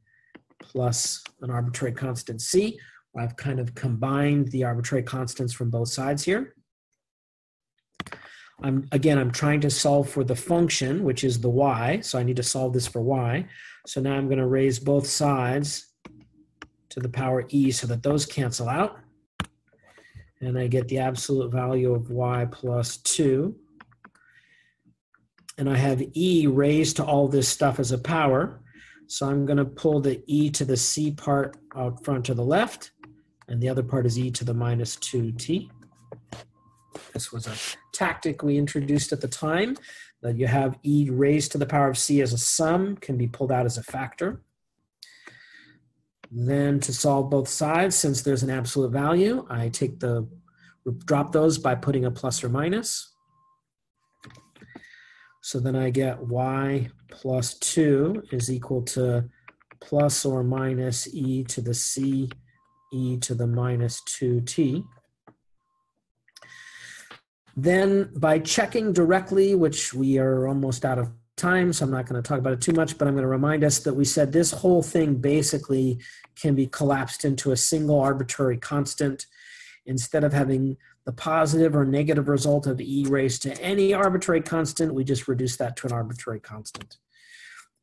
plus an arbitrary constant c. I've kind of combined the arbitrary constants from both sides here. I'm again, I'm trying to solve for the function, which is the y. So I need to solve this for y. So now I'm going to raise both sides to the power e so that those cancel out. And I get the absolute value of y plus 2. And I have e raised to all this stuff as a power. So I'm going to pull the e to the c part out front to the left. And the other part is e to the minus 2t. This was a tactic we introduced at the time that you have e raised to the power of c as a sum can be pulled out as a factor. Then to solve both sides, since there's an absolute value, I take the drop those by putting a plus or minus. So then I get y plus 2 is equal to plus or minus e to the c e to the minus 2t. Then by checking directly, which we are almost out of time, so I'm not going to talk about it too much, but I'm going to remind us that we said this whole thing basically can be collapsed into a single arbitrary constant. Instead of having the positive or negative result of e raised to any arbitrary constant, we just reduce that to an arbitrary constant.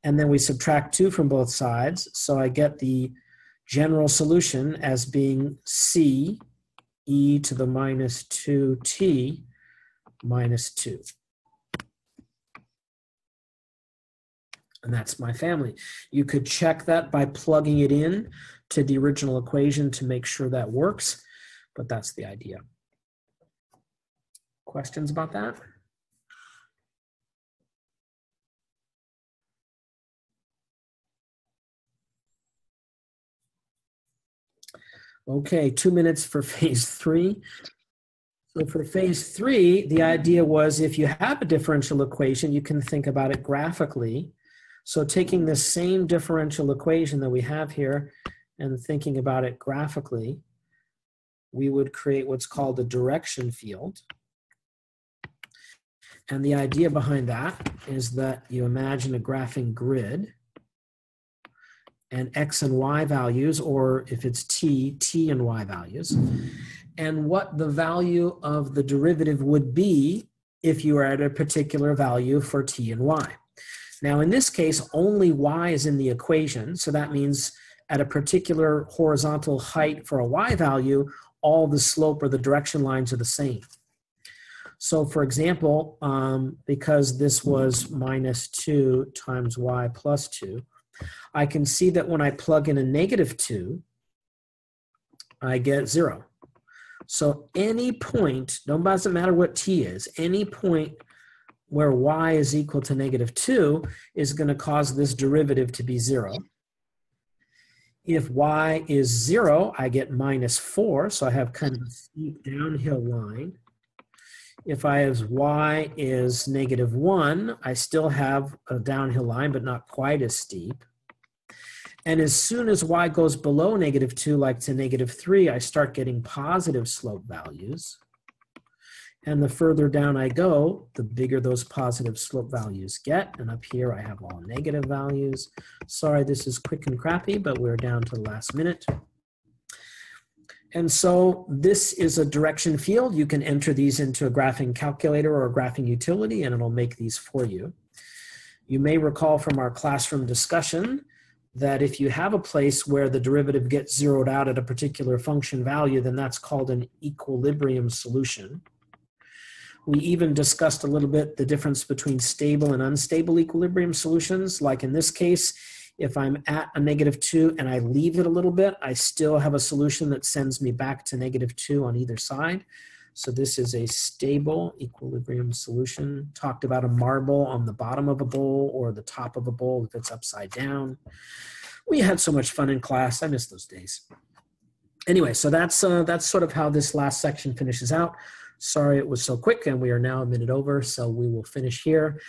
And then we subtract 2 from both sides, so I get the general solution as being c e to the minus 2t minus 2. And that's my family. You could check that by plugging it in to the original equation to make sure that works, but that's the idea. Questions about that? Okay, two minutes for phase three. So for phase three, the idea was if you have a differential equation, you can think about it graphically. So taking the same differential equation that we have here and thinking about it graphically, we would create what's called a direction field. And the idea behind that is that you imagine a graphing grid and x and y values, or if it's t, t and y values and what the value of the derivative would be if you were at a particular value for t and y. Now, in this case, only y is in the equation, so that means at a particular horizontal height for a y value, all the slope or the direction lines are the same. So for example, um, because this was minus 2 times y plus 2, I can see that when I plug in a negative 2, I get 0. So any point, no doesn't matter what t is, any point where y is equal to negative 2 is going to cause this derivative to be 0. If y is 0, I get minus 4, so I have kind of a steep downhill line. If I have y is negative 1, I still have a downhill line, but not quite as steep. And as soon as y goes below negative 2, like to negative 3, I start getting positive slope values. And the further down I go, the bigger those positive slope values get. And up here I have all negative values. Sorry, this is quick and crappy, but we're down to the last minute. And so this is a direction field. You can enter these into a graphing calculator or a graphing utility, and it'll make these for you. You may recall from our classroom discussion that if you have a place where the derivative gets zeroed out at a particular function value, then that's called an equilibrium solution. We even discussed a little bit the difference between stable and unstable equilibrium solutions. Like in this case, if I'm at a negative 2 and I leave it a little bit, I still have a solution that sends me back to negative 2 on either side. So this is a stable equilibrium solution. Talked about a marble on the bottom of a bowl or the top of a bowl if it's upside down. We had so much fun in class. I miss those days. Anyway, so that's uh, that's sort of how this last section finishes out. Sorry it was so quick, and we are now a minute over, so we will finish here.